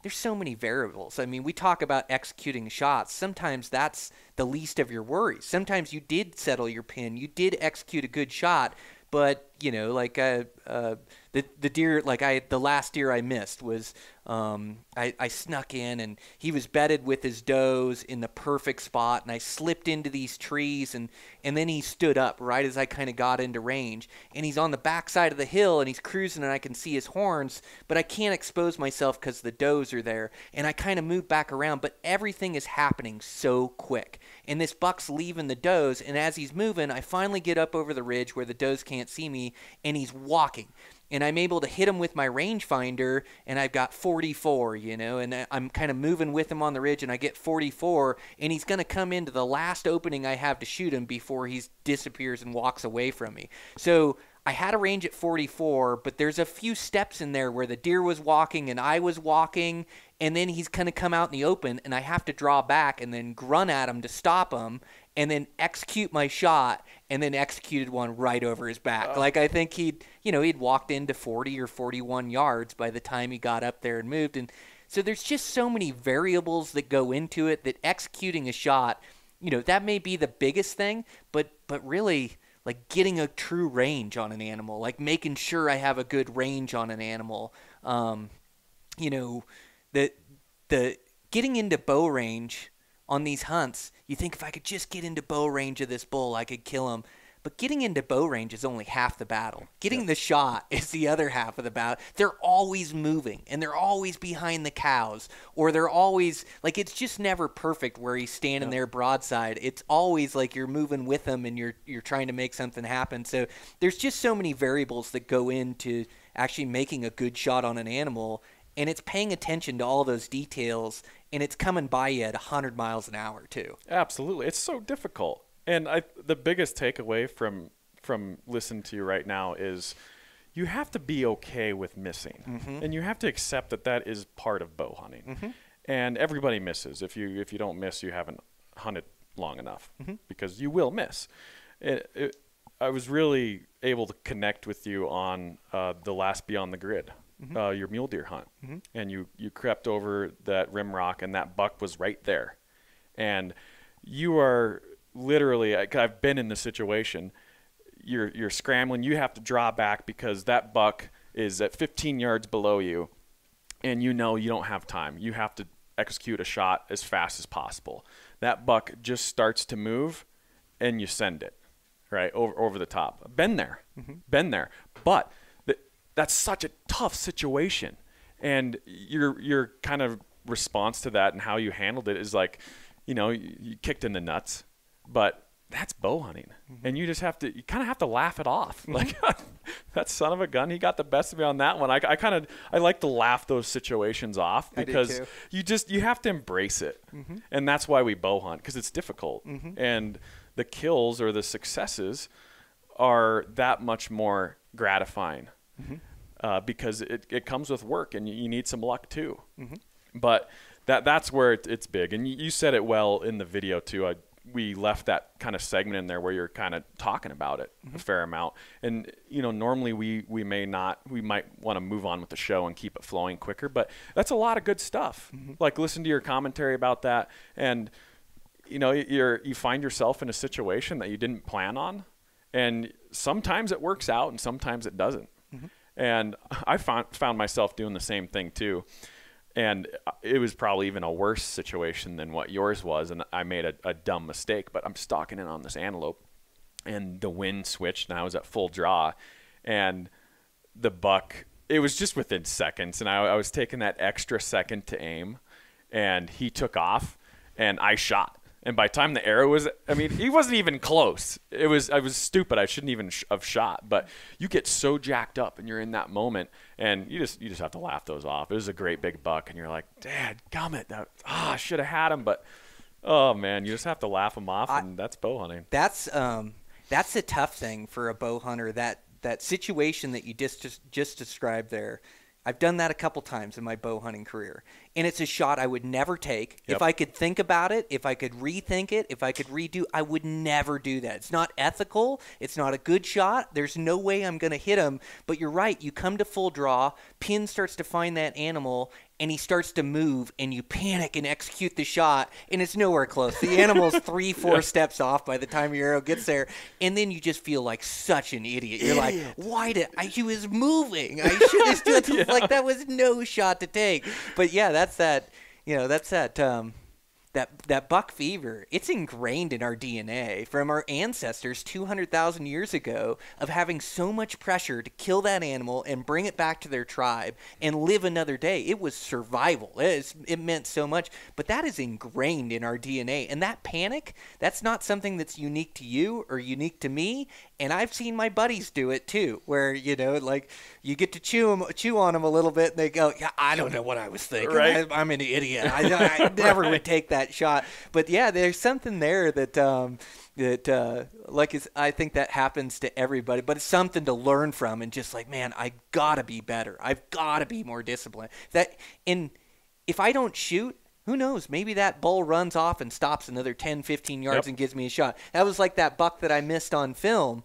there's so many variables. I mean, we talk about executing shots. Sometimes that's the least of your worries. Sometimes you did settle your pin. You did execute a good shot, but you know, like uh, uh, the the deer, like I the last deer I missed was um, I, I snuck in and he was bedded with his does in the perfect spot, and I slipped into these trees and and then he stood up right as I kind of got into range, and he's on the backside of the hill and he's cruising and I can see his horns, but I can't expose myself because the does are there, and I kind of move back around, but everything is happening so quick, and this buck's leaving the does, and as he's moving, I finally get up over the ridge where the does can't see me, and he's walking and I'm able to hit him with my rangefinder, and I've got 44, you know, and I- I'm kind of moving with him on the ridge, and I get 44, and he's going to come into the last opening I have to shoot him before he disappears and walks away from me. So I had a range at 44, but there's a few steps in there where the deer was walking and I was walking, and then he's going to come out in the open, and I have to draw back and then grunt at him to stop him, and then execute my shot, and then executed one right over his back. Like I think he'd, you know, he'd walked into 40 or 41 yards by the time he got up there and moved, and so there's just so many variables that go into it that executing a shot, you know, that may be the biggest thing, but but really like getting a true range on an animal, like making sure I have a good range on an animal. Um, you know, the the getting into bow range on these hunts, you think if I could just get into bow range of this bull, I could kill him. But getting into bow range is only half the battle. Getting the shot is the other half of the battle. They're always moving and they're always behind the cows or they're always like it's just never perfect where he's standing there broadside. It's always like you're moving with them and you're you're trying to make something happen. So there's just so many variables that go into actually making a good shot on an animal and it's paying attention to all those details and it's coming by you at 100 miles an hour too. Absolutely, it's so difficult. And I, the biggest takeaway from from listening to you right now is you have to be okay with missing, mm-hmm. and you have to accept that that is part of bow hunting. Mm-hmm. And everybody misses. If you if you don't miss, you haven't hunted long enough mm-hmm. because you will miss. It, it, I was really able to connect with you on uh, the last Beyond the Grid, Mm-hmm. uh, your mule deer hunt, mm-hmm. and you you crept over that rim rock, and that buck was right there, and you are literally. I- I've been in the situation. You're you're scrambling. You have to draw back because that buck is at 15 yards below you, and you know you don't have time. You have to execute a shot as fast as possible. That buck just starts to move, and you send it right over over the top. Been there, mm-hmm. been there, but that's such a tough situation, and your your kind of response to that and how you handled it is like, you know, you, you kicked in the nuts, but that's bow hunting, and you just have to you kind of have to laugh it off. Like that son of a gun, he got the best of me on that one. I, I kind of I like to laugh those situations off because you just you have to embrace it, and that's why we bow hunt because it's difficult, and the kills or the successes are that much more gratifying Mm-hmm. uh, because it, it comes with work and you, you need some luck too. Mm-hmm. But that that's where it, it's big, and you, you said it well in the video too. I, we left that kind of segment in there where you're kind of talking about it a mm-hmm. fair amount, and you know normally we we may not we might want to move on with the show and keep it flowing quicker, but that's a lot of good stuff. Like listen to your commentary about that, and you know you're you find yourself in a situation that you didn't plan on, and sometimes it works out and sometimes it doesn't. And I found found myself doing the same thing too. And it was probably even a worse situation than what yours was. And I made a, a dumb mistake, but I'm stalking in on this antelope, and the wind switched, and I was at full draw, and the buck. It was just within seconds, and I, I was taking that extra second to aim, and he took off, and I shot. And by the time the arrow was, I mean, he wasn't even close. It was, I was stupid. I shouldn't even sh- have shot. But you get so jacked up, and you're in that moment, and you just, you just have to laugh those off. It was a great big buck, and you're like, Dad, gummit, that, ah, I should have had him, but, oh man, you just have to laugh them off, and that's bow hunting. That's um that's the tough thing for a bow hunter. That that situation that you just just, just described there. I've done that a couple times in my bow hunting career, and it's a shot I would never take. Yep. If I could think about it, if I could rethink it, if I could redo, I would never do that. It's not ethical. It's not a good shot. There's no way I'm going to hit him. But you're right. You come to full draw. Pin starts to find that animal, and he starts to move, and you panic and execute the shot, and it's nowhere close. The animal's three, four steps off by the time your arrow gets there, and then you just feel like such an idiot. You're like, why did I? He was moving. I should have stood. Like that was no shot to take. But yeah, that's that. You know, that's that. Um, that that buck fever it's ingrained in our DNA from our ancestors 200,000 years ago of having so much pressure to kill that animal and bring it back to their tribe and live another day. It was survival. It, is, it meant so much. But that is ingrained in our DNA and that panic that's not something that's unique to you or unique to me. And I've seen my buddies do it too where you know like you get to chew 'em- chew on them a little bit and they go yeah I don't know what I was thinking. Right. I, I'm an idiot. I, I never would take that shot. But yeah, there's something there that um, that uh, like is, I think that happens to everybody. But it's something to learn from and just like man, I gotta be better. I've gotta be more disciplined. That and if I don't shoot. Who knows? Maybe that bull runs off and stops another 10, 15 yards Yep. and gives me a shot. That was like that buck that I missed on film.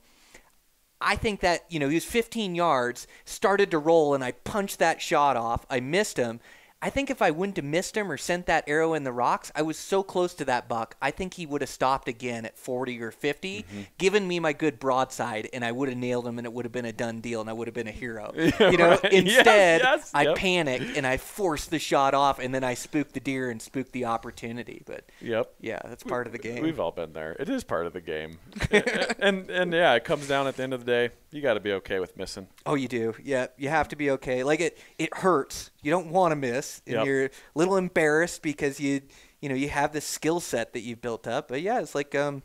I think that, you know, he was 15 yards, started to roll, and I punched that shot off. I missed him. I think if I wouldn't have missed him or sent that arrow in the rocks, I was so close to that buck. I think he would have stopped again at 40 or 50, Mm-hmm. given me my good broadside, and I would have nailed him, and it would have been a done deal, and I would have been a hero. you know, right. Instead, yes, I yep. panicked and I forced the shot off, and then I spooked the deer and spooked the opportunity. But Yep. yeah, that's part of the game. We've all been there. It is part of the game. and and yeah, it comes down at the end of the day. You got to be okay with missing. Oh, you do. Yeah, you have to be okay. Like it, it hurts. You don't want to miss, and Yep. you're a little embarrassed because you, you know, you have this skill set that you've built up. But yeah, it's like um,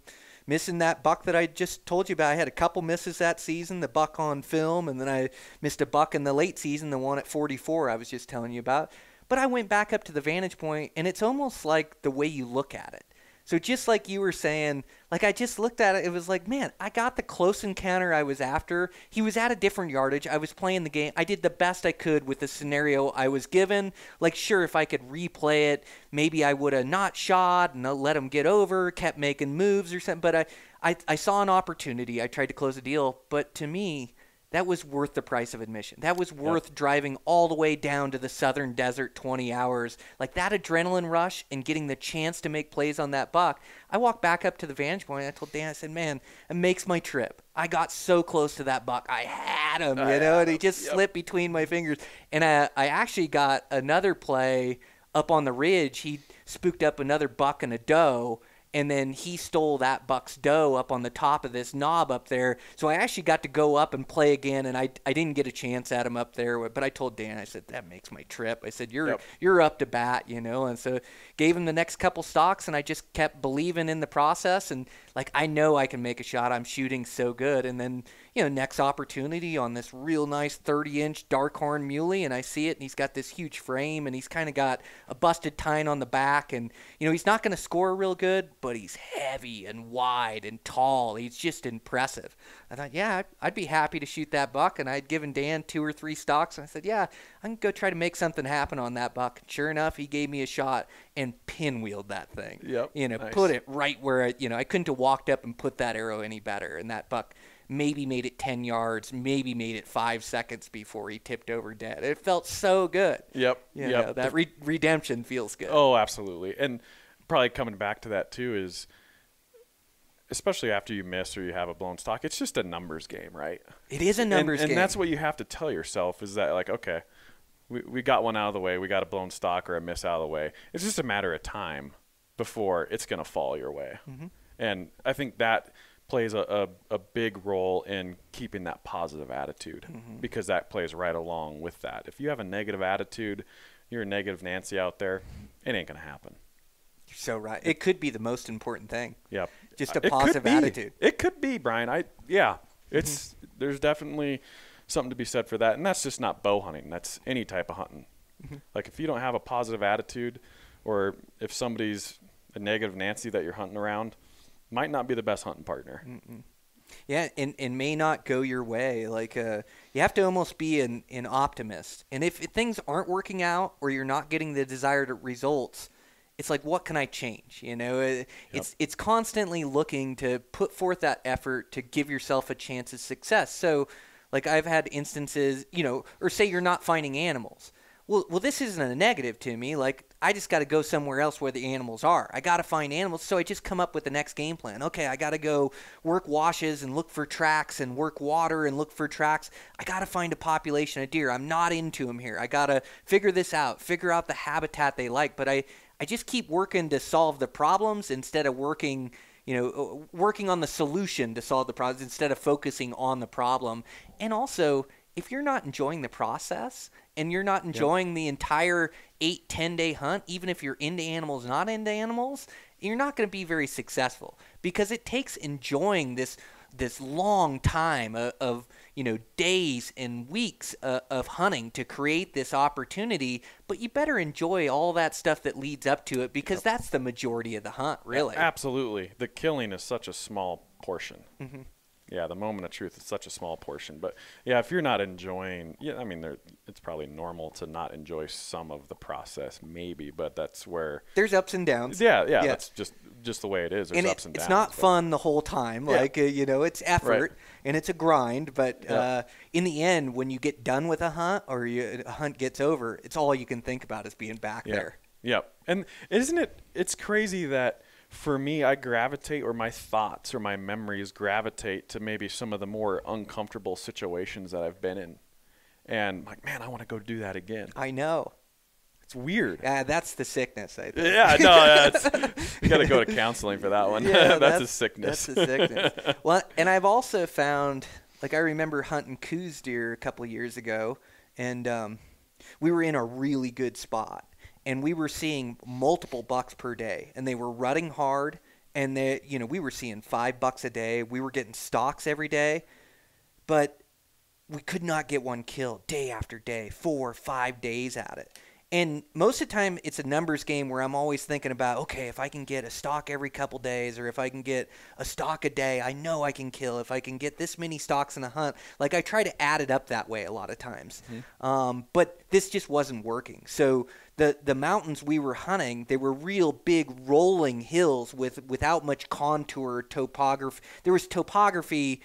missing that buck that I just told you about. I had a couple misses that season, the buck on film, and then I missed a buck in the late season, the one at 44 I was just telling you about. But I went back up to the vantage point, and it's almost like the way you look at it. So just like you were saying, like I just looked at it, it was like, man, I got the close encounter I was after. He was at a different yardage. I was playing the game. I did the best I could with the scenario I was given. Like, sure, if I could replay it, maybe I would have not shot and let him get over, kept making moves or something. But I, I, I saw an opportunity. I tried to close the deal. But to me, that was worth the price of admission. That was worth driving all the way down to the southern desert 20 hours. Like that adrenaline rush and getting the chance to make plays on that buck. I walked back up to the vantage point. And I told Dan, I said, man, it makes my trip. I got so close to that buck. I had him, you know, and he just slipped between my fingers. And I, I actually got another play up on the ridge. He spooked up another buck and a doe and then he stole that buck's doe up on the top of this knob up there. So I actually got to go up and play again, and I, I didn't get a chance at him up there. But I told Dan, I said that makes my trip. I said you're Yep. you're up to bat, you know, and so gave him the next couple stocks, and I just kept believing in the process, and like I know I can make a shot. I'm shooting so good, and then you know next opportunity on this real nice 30 inch dark horn muley, and I see it, and he's got this huge frame, and he's kind of got a busted tine on the back, and you know he's not going to score real good, but he's heavy and wide and tall. He's just impressive. I thought, yeah, I'd, be happy to shoot that buck, and I'd given Dan two or three stocks, and I said, yeah, I can go try to make something happen on that buck. Sure enough, he gave me a shot and pinwheeled that thing. Yep, You know, nice. put it right where I, you know I couldn't have walked up and put that arrow any better, and that buck maybe made it 10 yards, maybe made it five seconds before he tipped over dead. It felt so good. Yep. You yep. know, that re- redemption feels good. Oh, absolutely. And probably coming back to that too is especially after you miss or you have a blown stock, it's just a numbers game, right? It is a And- numbers and, game. And that's what you have to tell yourself is that like, okay, we, we got one out of the way, we got a blown stock or a miss out of the way. It's just a matter of time before it's gonna fall your way. Mm-hmm. And I think that plays a, a, a big role in keeping that positive attitude Mm-hmm. because that plays right along with that. If you have a negative attitude, you're a negative Nancy out there, it ain't gonna happen. You're so right. It could be the most important thing. Yep. Just a It positive attitude. It could be, Brian. I yeah. Mm-hmm. It's there's definitely something to be said for that, and that's just not bow hunting. That's any type of hunting. Mm-hmm. Like if you don't have a positive attitude, or if somebody's a negative Nancy that you're hunting around, might not be the best hunting partner. Yeah, and, and may not go your way. Like uh, you have to almost be an, an optimist. And if things aren't working out or you're not getting the desired results, it's like what can I change? You know, Uh, it's it's constantly looking to put forth that effort to give yourself a chance of success. So, like I've had instances, you know, or say you're not finding animals. Well, well, this isn't a negative to me. Like I just got to go somewhere else where the animals are. I got to find animals, so I just come up with the next game plan. Okay, I got to go work washes and look for tracks and work water and look for tracks. I got to find a population of deer. I'm not into them here. I got to figure this out, figure out the habitat they like. But I, I just keep working to solve the problems instead of working you know, uh, working on the solution to solve the problems instead of focusing on the problem. And also, if you're not enjoying the process and you're not enjoying the entire eight, 10 day hunt, even if you're into animals, not into animals, you're not going to be very successful because it takes enjoying this this long time of, of you know days and weeks uh, of hunting to create this opportunity but you better enjoy all that stuff that leads up to it because that's the majority of the hunt really Absolutely. The killing is such a small portion. Mm-hmm. Yeah, the moment of truth is such a small portion. But yeah, if you're not enjoying, yeah, I mean, there, it's probably normal to not enjoy some of the process, maybe. But that's where, there's ups and downs yeah, yeah, Yeah. that's just just the way it is. There's and it- ups and it's downs. not but- fun the whole time. Yeah. Like uh, you know, it's effort and it's a grind. But Yeah. uh, in the end, when you get done with a hunt or you, a hunt gets over, it's all you can think about is being back Yeah. there. Yep. And isn't it? It's crazy that for me, I gravitate, or my thoughts or my memories gravitate to maybe some of the more uncomfortable situations that I've been in, and I'm like, man, I want to go do that again. I know. It's weird. Uh, that's the sickness. I think. Yeah, no, that's you got to go to counseling for that one. Yeah, that's, a sickness. That's a sickness. well, and I've also found, like, I remember hunting Coues deer a couple of years ago, and um, we were in a really good spot, and we were seeing multiple bucks per day, and they were rutting hard, and they, you know, we were seeing five bucks a day. We were getting stocks every day, but we could not get one killed day after day, four, five days at it. And most of the time, it's a numbers game where I'm always thinking about, okay, if I can get a stock every couple days, or if I can get a stock a day, I know I can kill. If I can get this many stocks in a hunt, like I try to add it up that way a lot of times. Um, but this just wasn't working. So the the mountains we were hunting, they were real big rolling hills with without much contour topography. There was topography,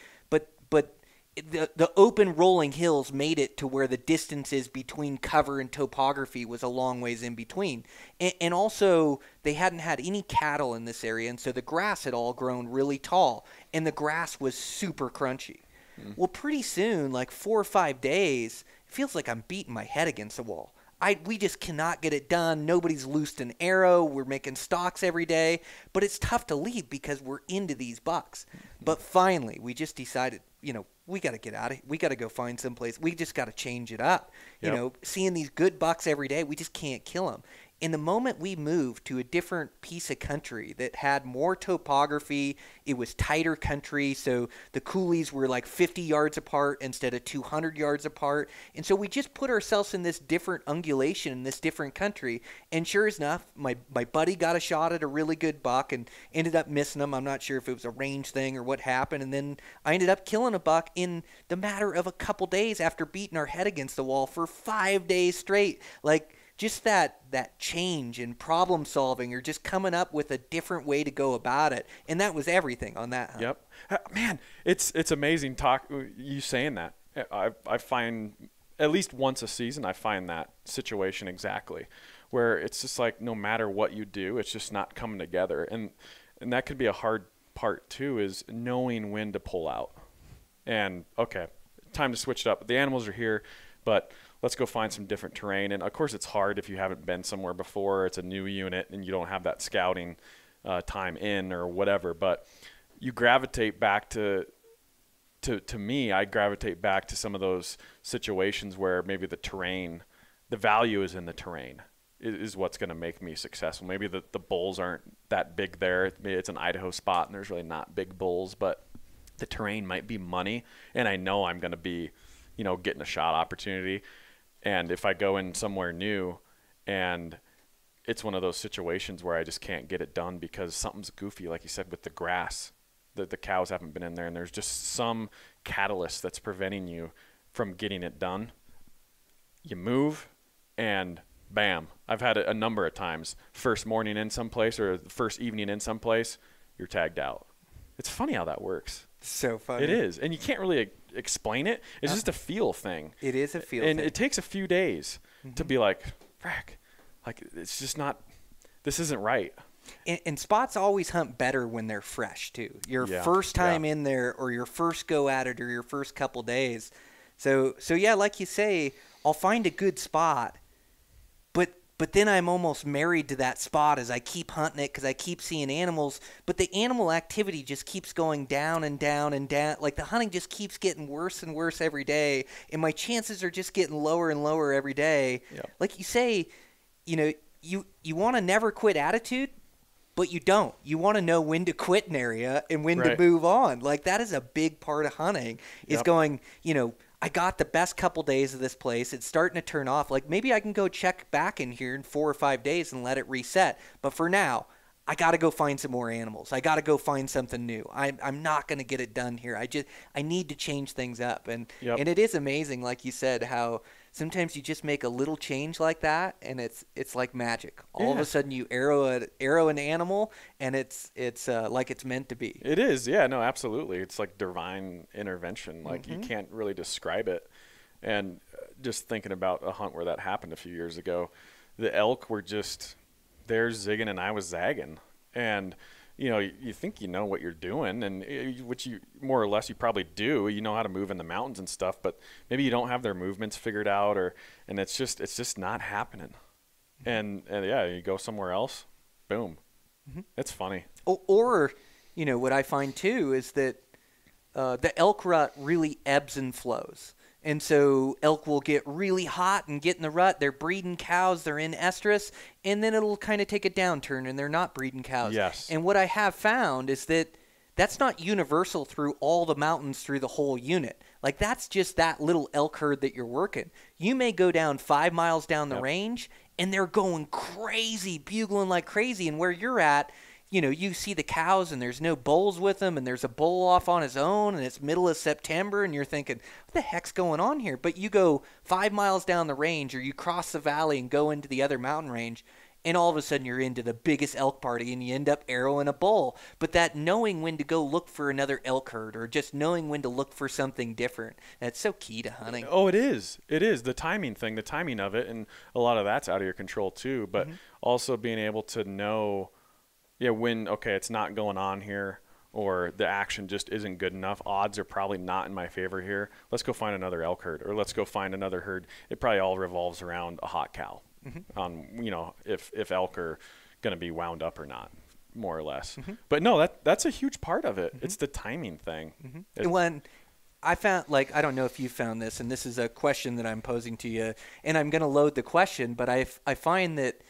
the the open rolling hills made it to where the distances between cover and topography was a long ways in between, and, and also they hadn't had any cattle in this area, and so the grass had all grown really tall, and the grass was super crunchy. Hmm. Well, pretty soon, like four or five days, it feels like I'm beating my head against the wall. I we just cannot get it done. Nobody's loosed an arrow. We're making stocks every day, but it's tough to leave because we're into these bucks. Hmm. But finally, we just decided, you know, we got to get out of. We got to go find someplace. We just got to change it up. You know, seeing these good bucks every day, we just can't kill them. In the moment we moved to a different piece of country that had more topography, it was tighter country, so the coulees were like 50 yards apart instead of 200 yards apart. And so we just put ourselves in this different ungulation in this different country. And sure enough, my, my buddy got a shot at a really good buck and ended up missing him. I'm not sure if it was a range thing or what happened. And then I ended up killing a buck in the matter of a couple days after beating our head against the wall for five days straight. Like, just that that change in problem solving or just coming up with a different way to go about it and that was everything on that hunt. Yep. Uh, Man, it's it's amazing talk you saying that. I I find at least once a season I find that situation exactly where it's just like no matter what you do, it's just not coming together. And and that could be a hard part too is knowing when to pull out. And okay, time to switch it up. The animals are here, but let's go find some different terrain. And of course, it's hard if you haven't been somewhere before. It's a new unit and you don't have that scouting uh, time in or whatever. But you gravitate back to to to me. I gravitate back to some of those situations where maybe the terrain, the value is in the terrain. i- Is what's going to make me successful. Maybe the, the bulls aren't that big there. Maybe it's an Idaho spot and there's really not big bulls, but the terrain might be money, and I know I'm going to be, you know, getting a shot opportunity. And if I go in somewhere new, and it's one of those situations where I just can't get it done because something's goofy, like you said, with the grass. The, the cows haven't been in there, and there's just some catalyst that's preventing you from getting it done. You move, and bam. I've had it a number of times. First morning in some place or the first evening in some place, you're tagged out. It's funny how that works. So funny. It is, and you can't really explain it. It's just a uh-huh. feel thing. It is a feel and thing. it takes a few days to be mm-hmm. like, frack, like it's just not. This isn't right. And, and spots always hunt better when they're fresh too. Your Yeah, first time yeah. in there, or your first go at it, or your first couple days. So, so yeah, like you say, I'll find a good spot, but then I'm almost married to that spot as I keep hunting it because I keep seeing animals. But the animal activity just keeps going down and down and down. Like the hunting just keeps getting worse and worse every day, and my chances are just getting lower and lower every day. Yep. Like you say, you know, you you want to never quit attitude but you don't. You want to know when to quit an area and when Right. to move on. Like that is a big part of hunting. Is Yep. going, you know, I got the best couple days of this place. It's starting to turn off. Like maybe I can go check back in here in 4 or 5 days and let it reset. But for now, I got to go find some more animals. I got to go find something new. I'm I'm not going to get it done here. I just I need to change things up. And Yep. and it is amazing like you said how sometimes you just make a little change like that and it's it's like magic. All of a sudden you arrow a, arrow an animal and it's it's uh, like it's meant to be. It is, yeah, no, absolutely. It's like divine intervention. Like you can't really describe it. And uh, just thinking about a hunt where that happened a few years ago, the elk were just they're zigging and I was zagging, and you know you, you think you know what you're doing, and uh, which you more or less you probably do. You know how to move in the mountains and stuff, but maybe you don't have their movements figured out, or and it's just it's just not happening. And and yeah, you go somewhere else, boom. It's funny. O- or, you know, what I find too is that uh, the elk rut really ebbs and flows. And so elk will get really hot and get in the rut. They're breeding cows, they're in estrus, and then it'll kind of take a downturn and they're not breeding cows. Yes. And what I have found is that that's not universal through all the mountains through the whole unit. Like that's just that little elk herd that you're working. You may go down five miles down the Yep. range and they're going crazy, bugling like crazy. And where you're at, you know, you see the cows and there's no bulls with them and there's a bull off on his own and it's middle of September and you're thinking, what the heck's going on here? But you go five miles down the range or you cross the valley and go into the other mountain range and all of a sudden you're into the biggest elk party and you end up arrowing a bull. But that knowing when to go look for another elk herd or just knowing when to look for something different, that's so key to hunting. Oh, it is. It is the timing thing, the timing of it, and a lot of that's out of your control too. But mm-hmm. also being able to know, yeah, when okay, it's not going on here, or the action just isn't good enough. Odds are probably not in my favor here. Let's go find another elk herd, or let's go find another herd. It probably all revolves around a hot cow, on you know if if elk are going to be wound up or not, more or less. Mm-hmm. But no, that that's a huge part of it. It's mm-hmm. the timing thing. It- when I found, like, I don't know if you found this, and this is a question that I'm posing to you, and I'm going to load the question, but I, f- I find that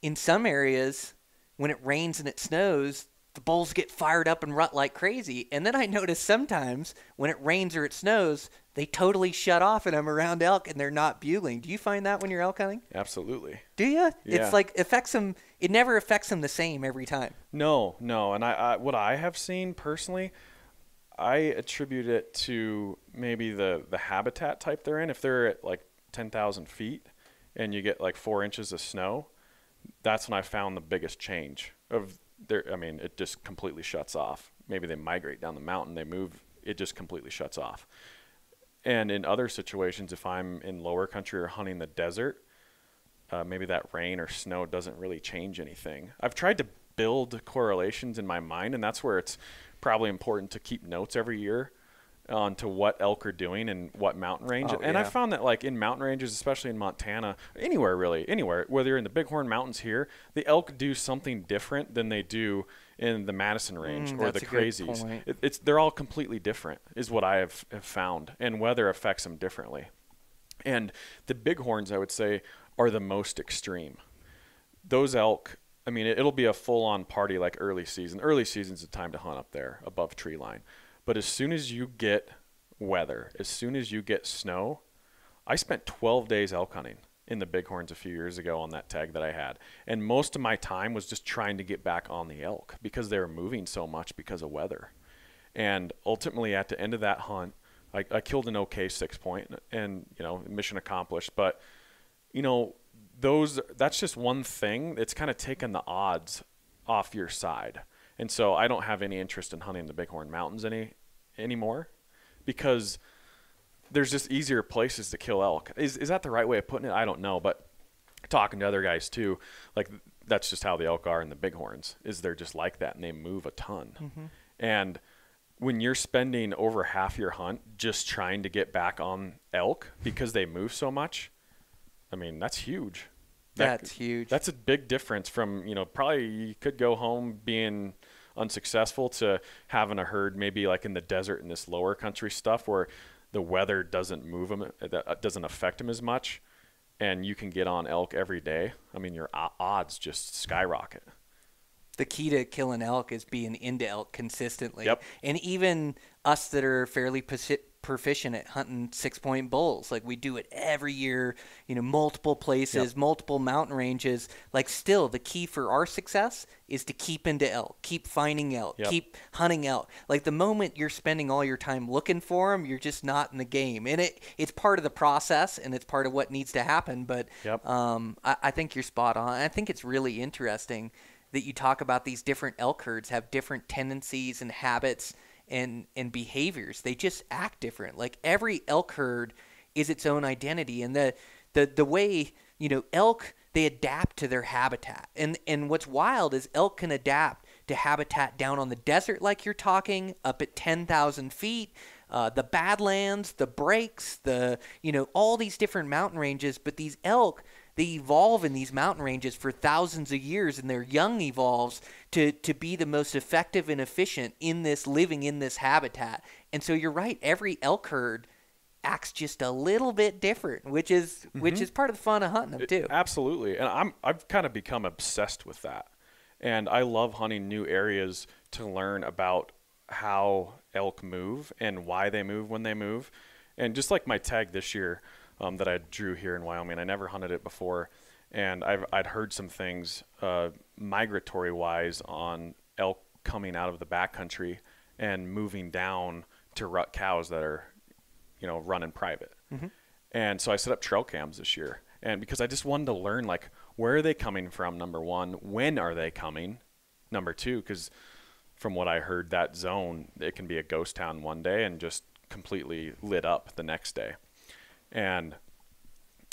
in some areas, when it rains and it snows, the bulls get fired up and rut like crazy. And then I notice sometimes when it rains or it snows, they totally shut off and I'm around elk and they're not bugling. Do you find that when you're elk hunting? absolutely. Do you? Yeah. It's like affects them. It never affects them the same every time. No, no, and I, I what I have seen personally, I attribute it to maybe the the habitat type they're in. If they're at like ten thousand feet, and you get like four inches of snow, that's when I found the biggest change of their. I mean, it just completely shuts off. Maybe they migrate down the mountain, they move, it just completely shuts off. And in other situations, if I'm in lower country or hunting the desert, uh, maybe that rain or snow doesn't really change anything. I've tried to build correlations in my mind, and that's where it's probably important to keep notes every year on to what elk are doing and what mountain range. Oh, and I found that like in mountain ranges, especially in Montana, anywhere really, anywhere, whether you're in the Bighorn Mountains here, the elk do something different than they do in the Madison range Mm, or the crazies. It, it's they're all completely different, is what I have, have found, and weather affects them differently. And the bighorns, I would say, are the most extreme. Those elk, I mean, it, it'll be a full on party like early season. Early season's the time to hunt up there above tree line. But as soon as you get weather, as soon as you get snow, I spent 12 days elk hunting in the bighorns a few years ago on that tag that I had. And most of my time was just trying to get back on the elk because they were moving so much because of weather. And ultimately, at the end of that hunt, I, I killed an okay six point and, you know, mission accomplished. But, you know, those, that's just one thing. It's kind of taken the odds off your side. And so I don't have any interest in hunting the Bighorn Mountains any anymore because there's just easier places to kill elk. Is is that the right way of putting it? I don't know, but talking to other guys too, like that's just how the elk are in the bighorns. Is they're just like that and they move a ton. Mm-hmm. And when you're spending over half your hunt just trying to get back on elk because they move so much, I mean that's huge. That- That's huge. That's a big difference from you know probably you could go home being unsuccessful to having a herd maybe like in the desert in this lower country stuff where the weather doesn't move them uh, that uh, doesn't affect them as much and you can get on elk every day i mean your odds just skyrocket the key to killing elk is being into elk consistently. Yep. And even us that are fairly proficient at hunting six point bulls, like we do it every year, you know, multiple places, multiple mountain ranges. Like, still, the key for our success is to keep into elk, keep finding elk, Yep. keep hunting elk. Like, the moment you're spending all your time looking for them, you're just not in the game. And it it's part of the process and it's part of what needs to happen. But Yep. um, I, I think you're spot on. I think it's really interesting that you talk about these different elk herds have different tendencies and habits and and behaviors. They just act different. Like every elk herd is its own identity, and the the the way you know elk they adapt to their habitat. And and what's wild is elk can adapt to habitat down on the desert, like you're talking, up at ten thousand feet. Uh, the Badlands, the Breaks, the you know all these different mountain ranges, but these elk they evolve in these mountain ranges for thousands of years and their young evolves to, to be the most effective and efficient in this living in this habitat. And so you're right every elk herd acts just a little bit different which is mm-hmm. which is part of the fun of hunting them too. Absolutely, and I'm I've kind of become obsessed with that, and I love hunting new areas to learn about how elk move and why they move when they move, and just like my tag this year um, that I drew here in Wyoming, I never hunted it before, and I've I'd heard some things uh, migratory wise on elk coming out of the backcountry and moving down to rut cows that are you know, running private. And so I set up trail cams this year. And because I just wanted to learn, like, where are they coming from? Number one, when are they coming? Number two, because from what I heard, that zone, it can be a ghost town one day and just completely lit up the next day. And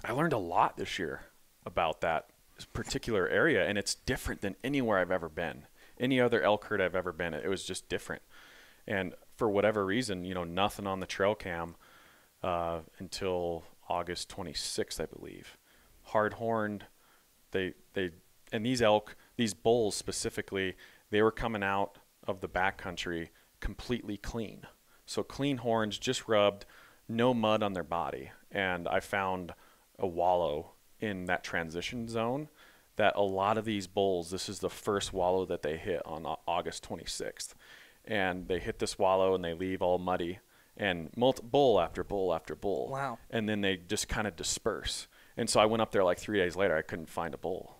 I learned a lot this year about that particular area, and it's different than anywhere I've ever been. any other elk herd I've ever been. It was just different. And for whatever reason, you know, nothing on the trail cam uh, until August 26th, I believe. Hard horned, they they and these elk, these bulls specifically, they were coming out of the backcountry completely clean. So clean horns, just rubbed, no mud on their body. And I found a wallow in that transition zone that a lot of these bulls, this is the first wallow that they hit on August 26th. And they hit this wallow and they leave all muddy and multi- bull after bull after bull. Wow. And then they just kind of disperse. And so I went up there like three days later. I couldn't find a bull.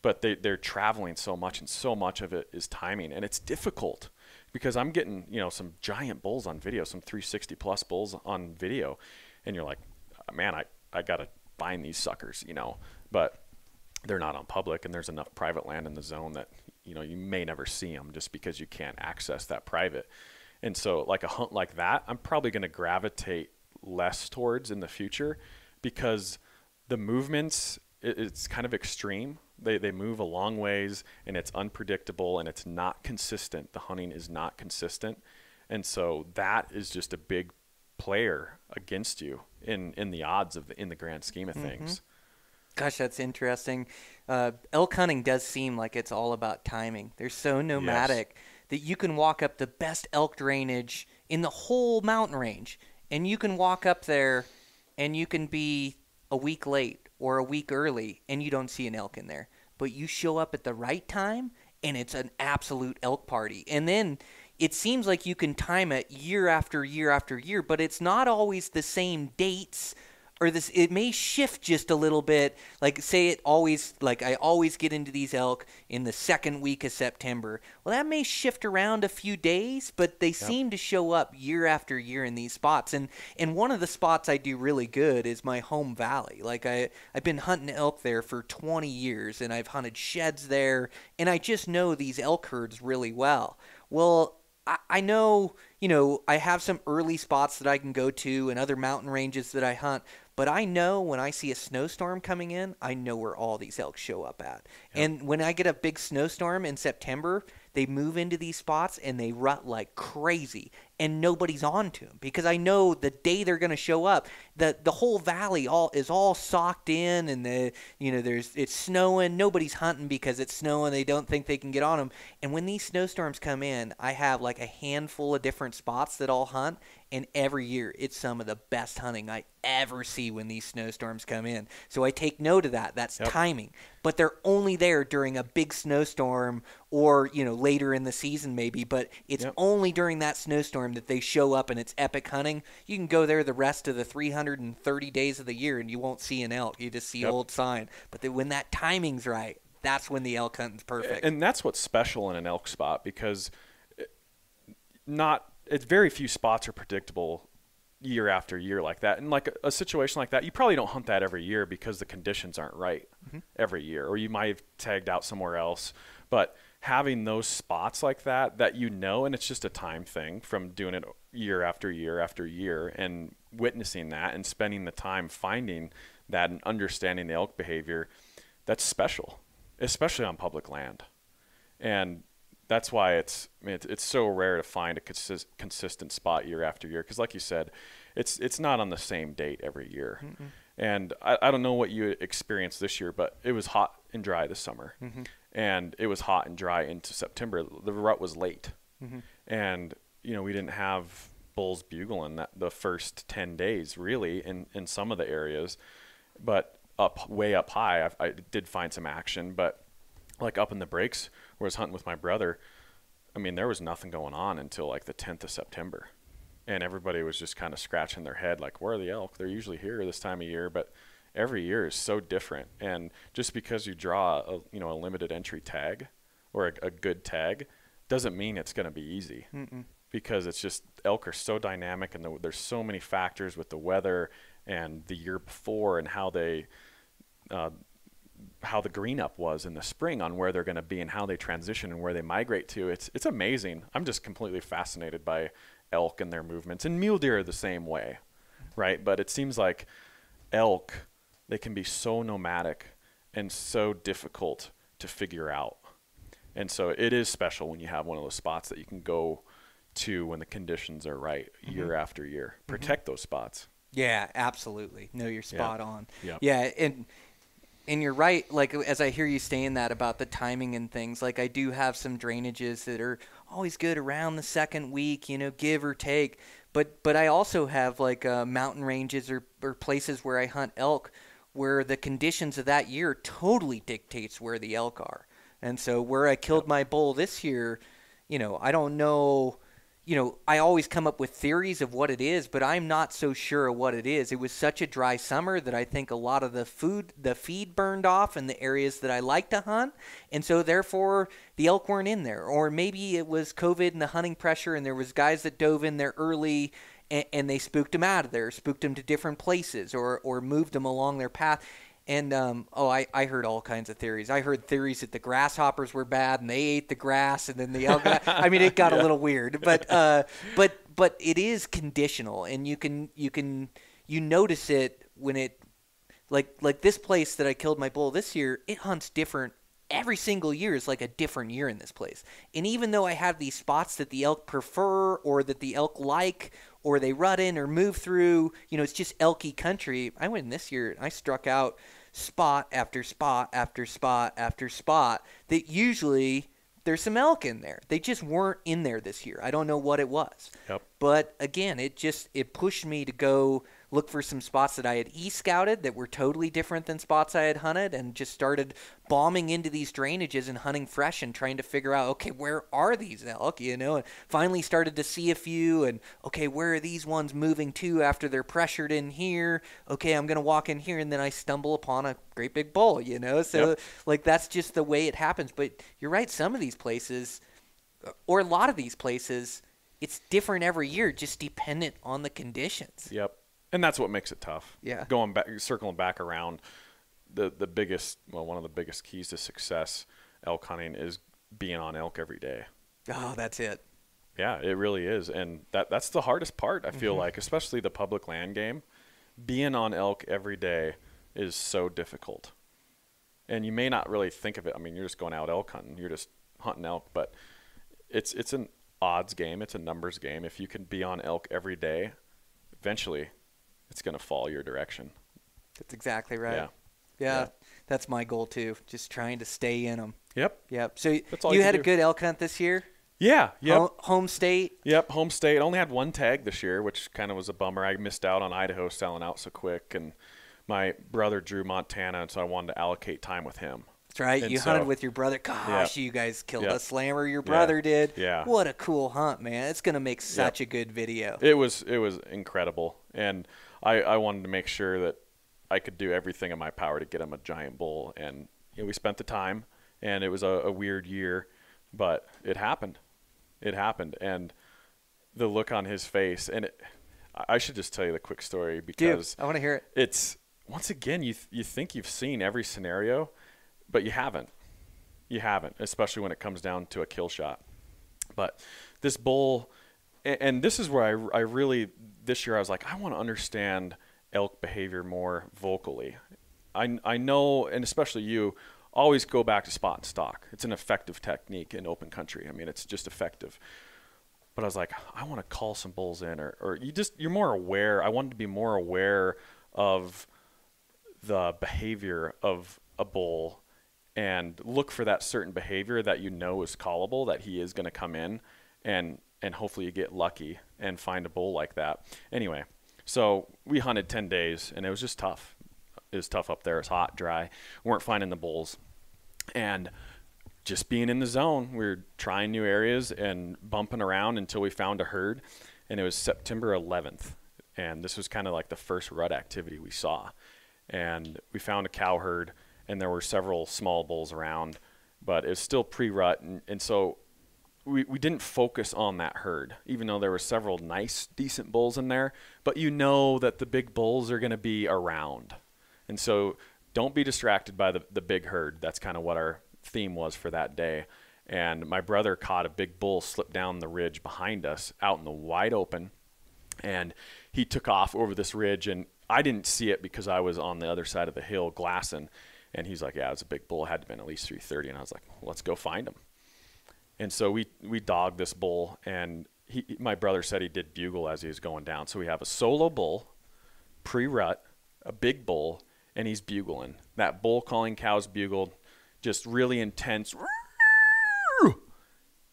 But they, they're traveling so much, and so much of it is timing. And it's difficult because I'm getting, you know, some giant bulls on video, some 360 plus bulls on video. And you're like, man, I, I got to find these suckers, you know. But they're not on public, and there's enough private land in the zone that, you know, you may never see them just because you can't access that private. And so, like a hunt like that, I'm probably going to gravitate less towards in the future because the movements it, it's kind of extreme. They they move a long ways and it's unpredictable and it's not consistent. The hunting is not consistent, and so that is just a big player against you in in the odds of the, in the grand scheme of Mm-hmm. things. Gosh, that's interesting. Uh, elk hunting does seem like it's all about timing. They're so nomadic that you can walk up the best elk drainage in the whole mountain range, and you can walk up there, and you can be a week late or a week early, and you don't see an elk in there. But you show up at the right time, and it's an absolute elk party. And then it seems like you can time it year after year after year, but it's not always the same dates or this it may shift just a little bit. Like say it always like i always get into these elk in the second week of september. Well that may shift around a few days but they seem to show up year after year in these spots. And and one of the spots i do really good is my home valley. Like i i've been hunting elk there for 20 years and i've hunted sheds there and i just know these elk herds really well. Well I, I know, you know, I have some early spots that I can go to and other mountain ranges that I hunt, but I know when I see a snowstorm coming in, I know where all these elk show up at. And when I get a big snowstorm in September, they move into these spots and they rut like crazy and nobody's on to them because I know the day they're going to show up, the the whole valley all is all socked in and the you know there's it's snowing, nobody's hunting because it's snowing, they don't think they can get on them. And when these snowstorms come in, I have like a handful of different spots that I'll hunt and every year it's some of the best hunting I ever see when these snowstorms come in. So I take note of that. That's timing. But they're only there during a big snowstorm or, you know, later in the season maybe, but it's Yep. only during that snowstorm that they show up and it's epic hunting. You can go there the rest of the 330 days of the year and you won't see an elk. You just see Yep. old sign. But when that timing's right, that's when the elk hunting's perfect. And that's what's special in an elk spot because not it's very few spots are predictable year after year like that. And like a, a situation like that, you probably don't hunt that every year because the conditions aren't right mm-hmm. every year, or you might have tagged out somewhere else. But having those spots like that that you know, and it's just a time thing from doing it year after year after year, and witnessing that and spending the time finding that and understanding the elk behavior, that's special, especially on public land and that's why it's I mean, it's, it's so rare to find a consist, consistent spot year after year because like you said it's it's not on the same date every year. And I, I don't know what you experienced this year but it was hot and dry this summer. Mm-hmm. And it was hot and dry into september. The rut was late. Mm-hmm. And you know we didn't have bulls bugling that the first 10 days really in in some of the areas. But up way up high I, I did find some action. But like up in the breaks where I was hunting with my brother, I mean, there was nothing going on until like the 10th of September. And everybody was just kind of scratching their head, like, where are the elk? They're usually here this time of year, but every year is so different. And just because you draw a, you know, a limited entry tag or a, a good tag doesn't mean it's going to be easy because it's just elk are so dynamic and the, there's so many factors with the weather and the year before and how they, uh, how the green up was in the spring on where they're going to be and how they transition and where they migrate to. It's it's amazing. I'm just completely fascinated by elk and their movements. And mule deer are the same way, right? But it seems like elk they can be so nomadic and so difficult to figure out. And so it is special when you have one of those spots that you can go to when the conditions are right mm-hmm. year after year. Mm-hmm. Protect those spots. Yeah, absolutely. No, you're spot on. Yep. Yeah, and and you're right. Like as I hear you saying that about the timing and things, like I do have some drainages that are always good around the second week, you know, give or take. But but I also have like uh, mountain ranges or or places where I hunt elk, where the conditions of that year totally dictates where the elk are. And so where I killed my bull this year, you know, I don't know you know, I always come up with theories of what it is, but I'm not so sure of what it is. It was such a dry summer that I think a lot of the food, the feed burned off in the areas that I like to hunt, and so therefore the elk weren't in there. Or maybe it was COVID and the hunting pressure, and there was guys that dove in there early. And, and they spooked them out of there, spooked them to different places, or or moved them along their path. And um, oh, I, I heard all kinds of theories. I heard theories that the grasshoppers were bad and they ate the grass, and then the elk. I mean, it got a little weird, but uh, but but it is conditional, and you can you can you notice it when it like like this place that I killed my bull this year. It hunts different every single year is like a different year in this place. And even though I have these spots that the elk prefer or that the elk like or they rut in or move through, you know, it's just elky country. I went in this year and I struck out spot after spot after spot after spot that usually there's some elk in there. They just weren't in there this year. I don't know what it was. Yep. But again, it just it pushed me to go look for some spots that I had e scouted that were totally different than spots I had hunted and just started bombing into these drainages and hunting fresh and trying to figure out okay where are these elk you know? And finally started to see a few and okay where are these ones moving to after they're pressured in here? Okay I'm gonna walk in here and then I stumble upon a great big bull you know? So Yep. like that's just the way it happens. But you're right some of these places or a lot of these places it's different every year just dependent on the conditions. Yep. And that's what makes it tough. Yeah. Going back, circling back around, the the biggest, well, one of the biggest keys to success elk hunting is being on elk every day. oh that's it Yeah, it really is, and that that's the hardest part. I Mm-hmm. feel like, especially the public land game, being on elk every day is so difficult. And you may not really think of it. I mean, you're just going out elk hunting. You're just hunting elk, but it's it's an odds game. It's a numbers game. If you can be on elk every day, eventually, it's going to fall your direction. That's exactly right. Yeah. Yeah. Yeah. That's my goal too. Just trying to stay in them. Yep. Yep. So That's all you you had can a good elk hunt this year? Yeah. Yep. Home, home state? Yep, home state. Only had one tag this year, which kind of was a bummer. I missed out on Idaho selling out so quick, and my brother drew Montana, and so I wanted to allocate time with him. That's right. And you so- hunted with your brother. Gosh, Yeah. you guys killed Yeah. a slammer. Your brother did. Yeah. What a cool hunt, man. It's going to make such a good video. It was it was incredible, and I, I wanted to make sure that I could do everything in my power to get him a giant bull, and you know, we spent the time, and it was a, a weird year, but it happened, it happened, and the look on his face, and it, I should just tell you the quick story Dude, because I want to hear it. it's once again you th- you think you've seen every scenario, but you haven't. You haven't, especially when it comes down to a kill shot. But this bull, and, and this is where I I really this year I was like I want to understand elk behavior more vocally. I I know, and especially you. Always go back to spot and stock. It's an effective technique in open country. I mean, it's just effective but I was like, I want to call some bulls in, or, or you just you're more aware. I wanted to be more aware of the behavior of a bull and look for that certain behavior that you know is callable, that he is going to come in, and and hopefully you get lucky and find a bull like that. Anyway, so we hunted ten days, and it was just tough. It was tough up there. It's hot, dry. We weren't finding the bulls, and just being in the zone. We were trying new areas and bumping around until we found a herd. And it was September 11th. And this was kind of like the first rut activity we saw. And we found a cow herd, and there were several small bulls around, but it was still pre rut. And, and so we, we didn't focus on that herd, even though there were several nice, decent bulls in there. But you know that the big bulls are going to be around. And so don't be distracted by the, the big herd. That's kind of what our theme was for that day. And my brother caught a big bull slip down the ridge behind us out in the wide open. And he took off over this ridge. And I didn't see it because I was on the other side of the hill glassing. And he's like, Yeah, it was a big bull. It had to have been at least 330. And I was like, well, Let's go find him. And so we we dogged this bull, and he, my brother said he did bugle as he was going down. So we have a solo bull, pre-rut, a big bull, and he's bugling. That bull calling cows bugled, just really intense,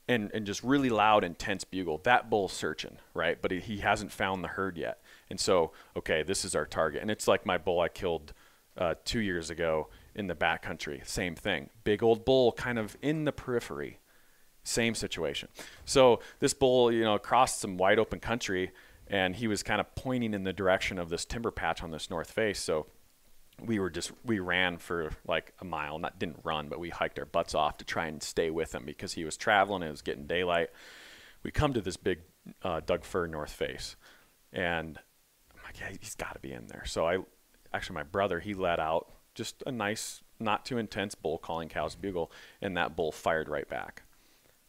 and and just really loud, intense bugle. That bull's searching, right? But he, he hasn't found the herd yet. And so, okay, this is our target. And it's like my bull I killed uh, two years ago in the backcountry. Same thing. Big old bull kind of in the periphery. Same situation. So this bull, you know, crossed some wide open country and he was kind of pointing in the direction of this timber patch on this north face. So we were just we ran for like a mile not didn't run but we hiked our butts off to try and stay with him because he was traveling and it was getting daylight we come to this big uh, doug fir north face and i'm like yeah he's got to be in there so i actually my brother he let out just a nice not too intense bull calling cows bugle and that bull fired right back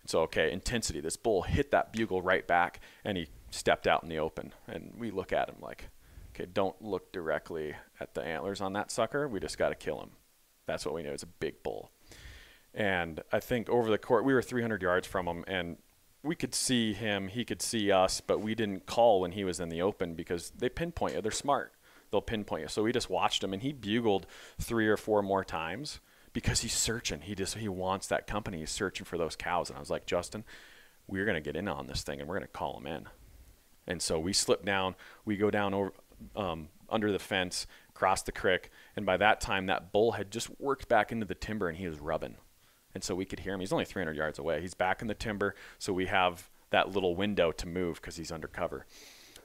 so okay intensity this bull hit that bugle right back and he stepped out in the open and we look at him like okay, don't look directly at the antlers on that sucker. We just got to kill him. That's what we know. It's a big bull. And I think over the court, we were 300 yards from him, and we could see him. He could see us, but we didn't call when he was in the open because they pinpoint you. They're smart. They'll pinpoint you. So we just watched him, and he bugled three or four more times because he's searching. He just he wants that company. He's searching for those cows. And I was like, Justin, we're gonna get in on this thing, and we're gonna call him in. And so we slip down. We go down over um, under the fence, cross the creek, and by that time, that bull had just worked back into the timber and he was rubbing. And so we could hear him. He's only 300 yards away. He's back in the timber, so we have that little window to move because he's under cover.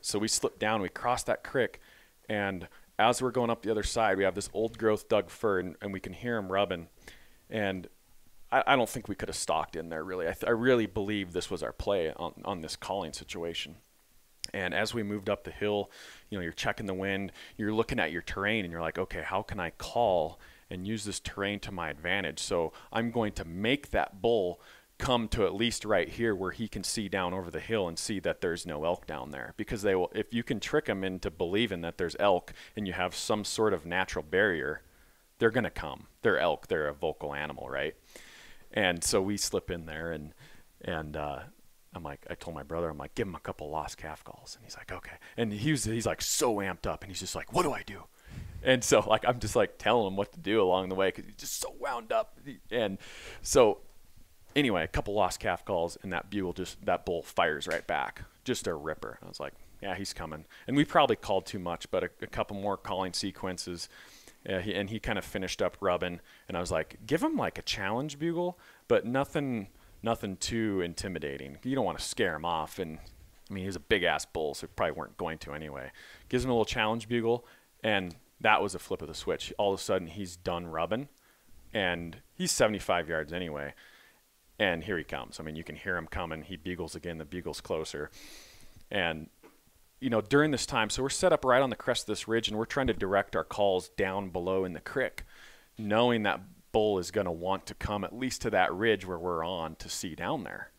So we slip down, we cross that creek, and as we're going up the other side, we have this old growth Doug fir, and, and we can hear him rubbing. And I, I, don't think we could have stalked in there really. I, th- I really believe this was our play on, on this calling situation. And as we moved up the hill, you know, you're checking the wind, you're looking at your terrain, and you're like, okay, how can I call and use this terrain to my advantage? So I'm going to make that bull come to at least right here where he can see down over the hill and see that there's no elk down there because they will if you can trick them into believing that there's elk and you have some sort of natural barrier they're going to come they're elk they're a vocal animal right and so we slip in there and and uh, I'm like, I told my brother, I'm like, give him a couple lost calf calls, and he's like, okay. And he was, he's like so amped up, and he's just like, what do I do? And so like I'm just like telling him what to do along the way because he's just so wound up. And so anyway, a couple lost calf calls, and that bugle just that bull fires right back, just a ripper. I was like, yeah, he's coming. And we probably called too much, but a, a couple more calling sequences. Uh, he, and he kind of finished up rubbing, and I was like, give him like a challenge bugle, but nothing nothing too intimidating. You don't want to scare him off. And I mean, he's a big ass bull, so probably weren't going to anyway. Gives him a little challenge bugle, and that was a flip of the switch. All of a sudden, he's done rubbing, and he's 75 yards anyway. And here he comes. I mean, you can hear him coming. He bugles again. The bugle's closer. And, you know, during this time, so we're set up right on the crest of this ridge, and we're trying to direct our calls down below in the creek, knowing that bull is going to want to come at least to that ridge where we're on to see down there.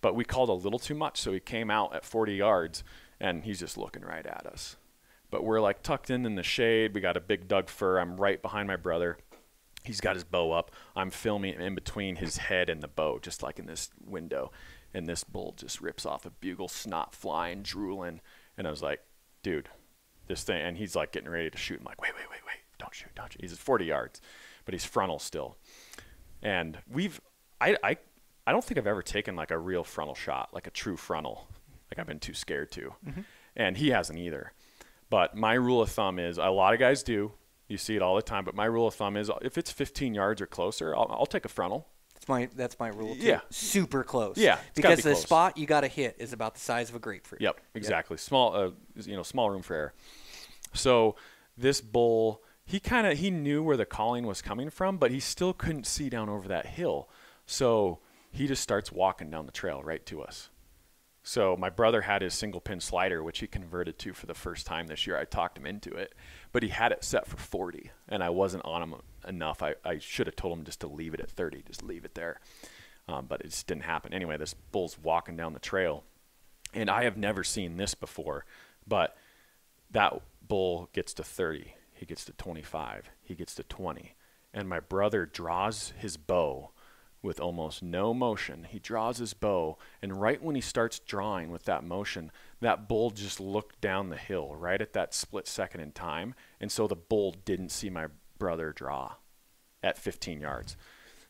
But we called a little too much, so he came out at 40 yards and he's just looking right at us. But we're like tucked in in the shade. We got a big Doug fir. I'm right behind my brother. He's got his bow up. I'm filming in between his head and the bow, just like in this window. And this bull just rips off a bugle, snot flying, drooling. And I was like, dude, this thing. And he's like getting ready to shoot. I'm like, wait, wait, wait, wait. Don't shoot, don't shoot. He's at 40 yards but he's frontal still. And we've, I, I, I don't think I've ever taken like a real frontal shot, like a true frontal. Like I've been too scared to. Mm-hmm. And he hasn't either. But my rule of thumb is a lot of guys do. You see it all the time. But my rule of thumb is if it's 15 yards or closer, I'll, I'll take a frontal. That's my that's my rule too. Yeah. Super close. Yeah, Because be the close. spot you got to hit is about the size of a grapefruit. Yep, exactly. Small, uh, you know, small room for error. So this bull, he kind of he knew where the calling was coming from, but he still couldn't see down over that hill. So he just starts walking down the trail right to us. So my brother had his single pin slider, which he converted to for the first time this year. I talked him into it, but he had it set for 40, and I wasn't on him enough. I, I should have told him just to leave it at 30, just leave it there. Um, but it just didn't happen. Anyway, this bull's walking down the trail, and I have never seen this before, but that bull gets to 30, he gets to 25, he gets to 20, and my brother draws his bow with almost no motion. He draws his bow, and right when he starts drawing with that motion, that bull just looked down the hill right at that split second in time. And so the bull didn't see my brother draw at 15 yards.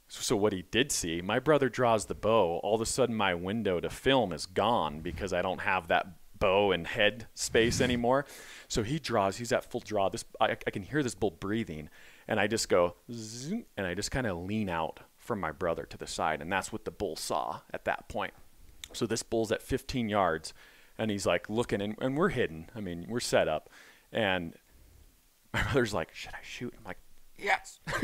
So what he did see, my brother draws the bow. All of a sudden, my window to film is gone because I don't have that bow and head space anymore. So he draws. He's at full draw. This I, I can hear this bull breathing, and I just go, zoom, and I just kind of lean out from my brother to the side, and that's what the bull saw at that point. So this bull's at 15 yards, and he's like looking, and, and we're hidden. I mean, we're set up, and my brother's like, "Should I shoot?" I'm like, yes.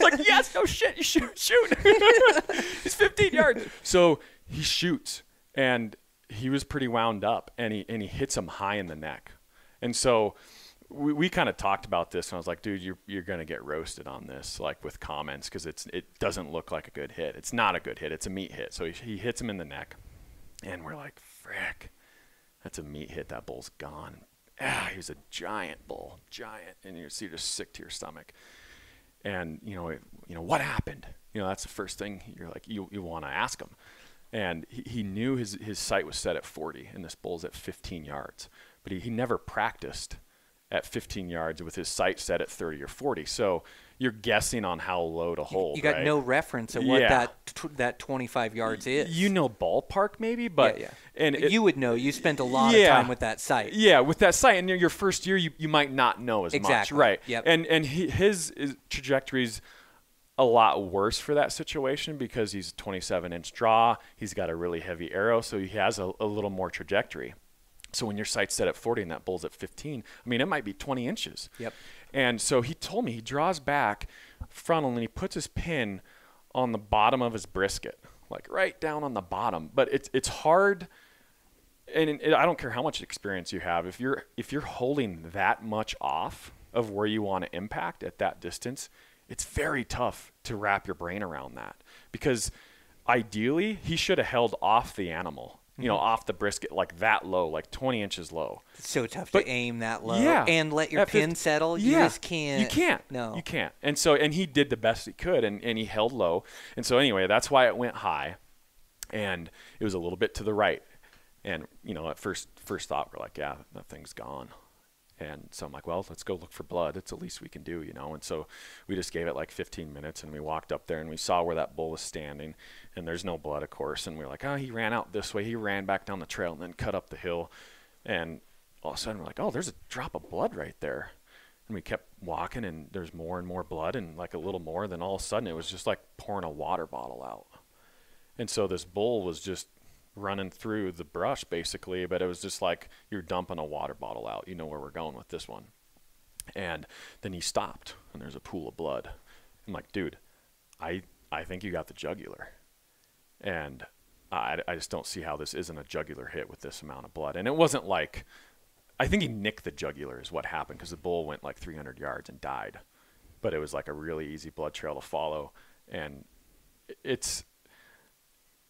like, yes, no shit, shoot, shoot. He's 15 yards. So he shoots, and he was pretty wound up, and he and he hits him high in the neck. And so we, we kind of talked about this, and I was like, dude, you're you're gonna get roasted on this, like with comments, because it's it doesn't look like a good hit. It's not a good hit. It's a meat hit. So he, he hits him in the neck, and we're like, frick, that's a meat hit. That bull's gone ah, he was a giant bull, giant, and you're just sick to your stomach. And you know, it, you know what happened. You know, that's the first thing you're like you you want to ask him. And he, he knew his his sight was set at 40, and this bull's at 15 yards, but he, he never practiced at 15 yards with his sight set at 30 or 40. So you're guessing on how low to hold. You got right? no reference of what Yeah. that tw- that 25 yards is. You know ballpark maybe, but yeah, yeah. and it- you would know. You spent a lot Yeah. of time with that sight. Yeah, with that sight, and your first year, you, you might not know as much, right? Yep. And and he, his, his trajectory's a lot worse for that situation because he's 27 inch draw. He's got a really heavy arrow, so he has a, a little more trajectory. So when your sight's set at 40 and that bull's at 15, I mean, it might be 20 inches. Yep. And so he told me he draws back frontal and he puts his pin on the bottom of his brisket, like right down on the bottom. But it's it's hard and it, I don't care how much experience you have. If you're if you're holding that much off of where you want to impact at that distance, it's very tough to wrap your brain around that because ideally he should have held off the animal, you know, off the brisket like that low, like 20 inches low. It's so tough But- to aim that low Yeah, and let your pin 50 settle. You yeah, just can't. You can't. No. you can't. And so, and he did the best he could, and, and he held low. And so, anyway, that's why it went high, and it was a little bit to the right. And you know, at first, first thought, we're like, yeah, that thing's gone. And so I'm like, well, let's go look for blood. It's the least we can do, you know. And so we just gave it like 15 minutes, and we walked up there and we saw where that bull was standing, and there's no blood, of course. And we are like, oh, he ran out this way. He ran back down the trail and then cut up the hill, and all of a sudden we're like, oh, there's a drop of blood right there. And we kept walking, and there's more and more blood, and like a little more. Then all of a sudden, it was just like pouring a water bottle out. And so this bull was just running through the brush basically, but it was just like you're dumping a water bottle out. You know where we're going with this one. And then he stopped, and there's a pool of blood. I'm like, dude, I I think you got the jugular, and I, I just don't see how this isn't a jugular hit with this amount of blood. And it wasn't like I think he nicked the jugular is what happened because the bull went like 300 yards and died, but it was like a really easy blood trail to follow, and it's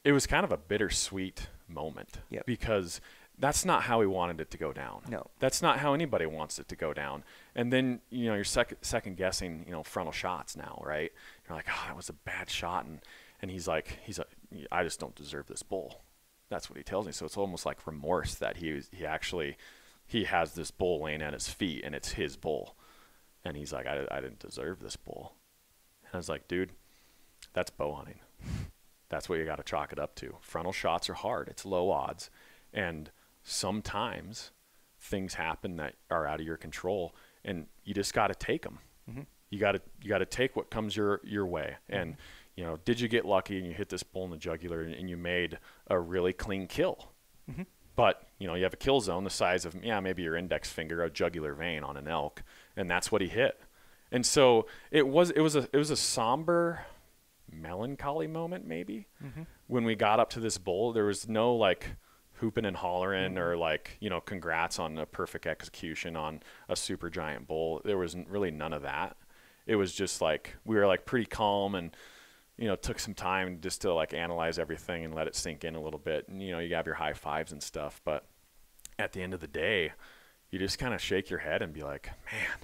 it was kind of a bittersweet moment Yep. because that's not how we wanted it to go down. No. That's not how anybody wants it to go down. And then, you know, you're second, second guessing, you know, frontal shots now, right? You're like, oh, that was a bad shot. And, and he's like, he's like, I just don't deserve this bull. That's what he tells me. So it's almost like remorse that he was, he actually, he has this bull laying at his feet and it's his bull. And he's like, I, I didn't deserve this bull. And I was like, dude, that's bow hunting. That's what you got to chalk it up to. Frontal shots are hard. It's low odds, and sometimes things happen that are out of your control, and you just got to take them. Mm-hmm. You got to you got to take what comes your your way. Mm-hmm. And you know, did you get lucky and you hit this bull in the jugular and, and you made a really clean kill? Mm-hmm. But you know, you have a kill zone the size of yeah, maybe your index finger, a jugular vein on an elk, and that's what he hit. And so it was it was a it was a somber, melancholy moment maybe mm-hmm. when we got up to this bull. There was no like hooping and hollering or mm-hmm. like you know congrats on a perfect execution on a super giant bull. There was really none of that. It was just like we were like pretty calm and you know, took some time just to like analyze everything and let it sink in a little bit. And you know, you have your high fives and stuff, but at the end of the day, you just kind of shake your head and be like, "Man,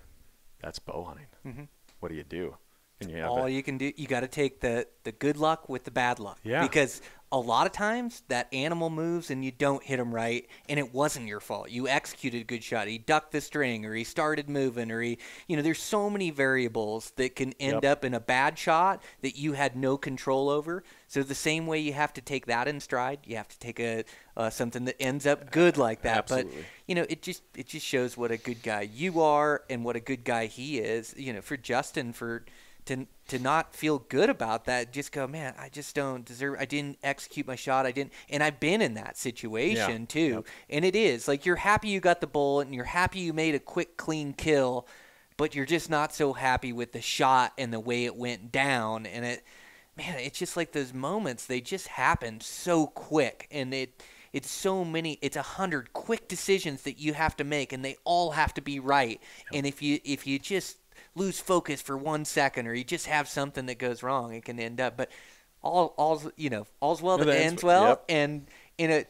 that's bow hunting. Mm-hmm. What do you do? And you all it. you can do you got to take the the good luck with the bad luck Yeah. because a lot of times that animal moves and you don't hit him right and it wasn't your fault you executed a good shot he ducked the string or he started moving or he you know there's so many variables that can end Yep. up in a bad shot that you had no control over so the same way you have to take that in stride you have to take a uh, something that ends up good like that Absolutely. but you know it just it just shows what a good guy you are and what a good guy he is you know for justin for to to not feel good about that just go man i just don't deserve i didn't execute my shot i didn't and i've been in that situation Yeah. too Yep. and it is like you're happy you got the bullet and you're happy you made a quick clean kill but you're just not so happy with the shot and the way it went down and it man it's just like those moments they just happen so quick and it it's so many it's a hundred quick decisions that you have to make and they all have to be right and if you if you just lose focus for one second or you just have something that goes wrong it can end up but all all's you know all's well that ends well yep. and in a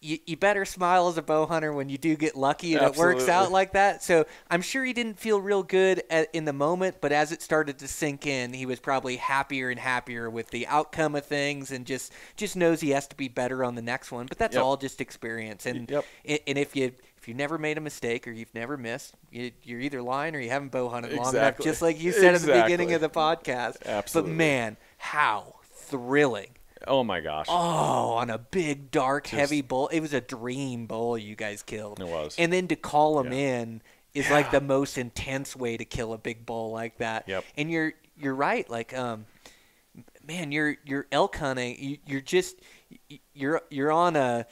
you, you better smile as a bow hunter when you do get lucky and it works out like that. So I'm sure he didn't feel real good at, in the moment, but as it started to sink in, he was probably happier and happier with the outcome of things, and just just knows he has to be better on the next one. But that's Yep. all just experience. And Yep. and and if you if you never made a mistake or you've never missed, you, you're either lying or you haven't bow hunted long enough, just like you said at the beginning of the podcast. Absolutely. But man, how thrilling! Oh my gosh. Oh, on a big, dark, Just- heavy bull. It was a dream bull you guys killed. It was. And then to call him Yeah. in is like the most intense way to kill a big bull like that. Yep. And you're you're right. Like um, man, you're you're elk hunting. You, you're just you're you're on a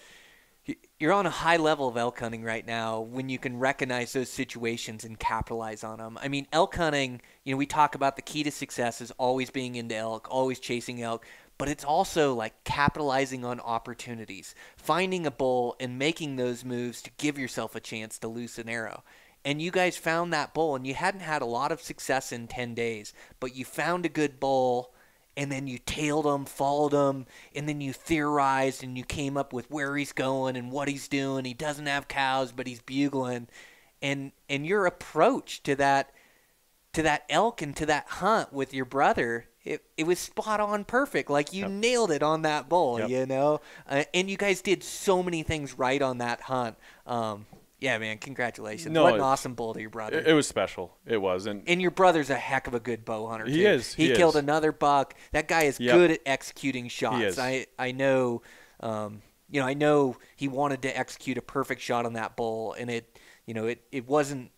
you're on a high level of elk hunting right now when you can recognize those situations and capitalize on them. I mean, elk hunting, you know, we talk about the key to success is always being into elk, always chasing elk, but it's also like capitalizing on opportunities, finding a bull and making those moves to give yourself a chance to loose an arrow. And you guys found that bull, and you hadn't had a lot of success in 10 days, but you found a good bull and then you tailed him, followed him, and then you theorized and you came up with where he's going and what he's doing. He doesn't have cows, but he's bugling, and and your approach to that to that elk and to that hunt with your brother, it, it was spot on, perfect. Like you Yep. nailed it on that bull, Yep. you know. Uh, and you guys did so many things right on that hunt. Um, yeah, man, congratulations! No, what an awesome bull to your brother. It, it was special. It was, and And your brother's a heck of a good bow hunter. Too. He is, He, he killed is. another buck. That guy is Yep. good at executing shots. I I know. Um, you know, I know he wanted to execute a perfect shot on that bull, and it, you know, it it wasn't.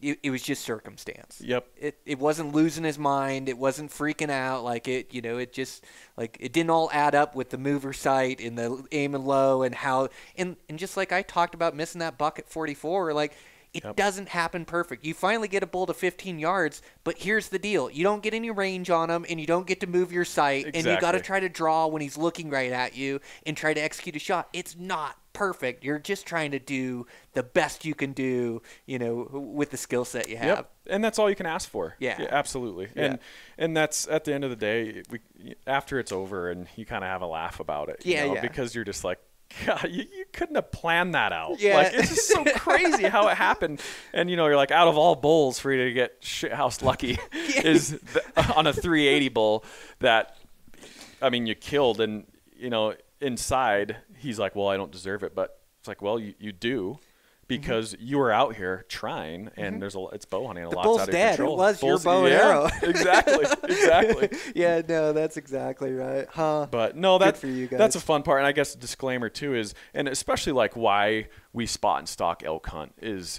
It, it was just circumstance. Yep. It it wasn't losing his mind. It wasn't freaking out. Like it, you know, it just like it didn't all add up with the mover sight and the aiming low and how and and just like I talked about missing that buck at 44, like it Yep. doesn't happen perfect. You finally get a bull to 15 yards, but here's the deal: you don't get any range on him, and you don't get to move your sight, and you got to try to draw when he's looking right at you and try to execute a shot. It's not perfect. You're just trying to do the best you can do, you know, with the skill set you have. Yep. And that's all you can ask for. Yeah. absolutely. Yeah. And and that's at the end of the day, we after it's over and you kind of have a laugh about it. you Yeah, know, yeah. Because you're just like. God, you, you couldn't have planned that out. Yeah. Like it's just so crazy how it happened. And you know, you're like out of all bulls for you to get shithouse lucky is the, on a 380 bull that I mean you killed and you know inside he's like, well, I don't deserve it, but it's like, well, you, you do. Because you were out here trying, and there's a it's bow hunting. A Mm-hmm. The out of dead. It control. was your bow and yeah, arrow. exactly, exactly. yeah, no, that's exactly right. Huh? But no, that's for you guys. that's a fun part. And I guess a disclaimer too is, and especially like why we spot and stalk elk hunt is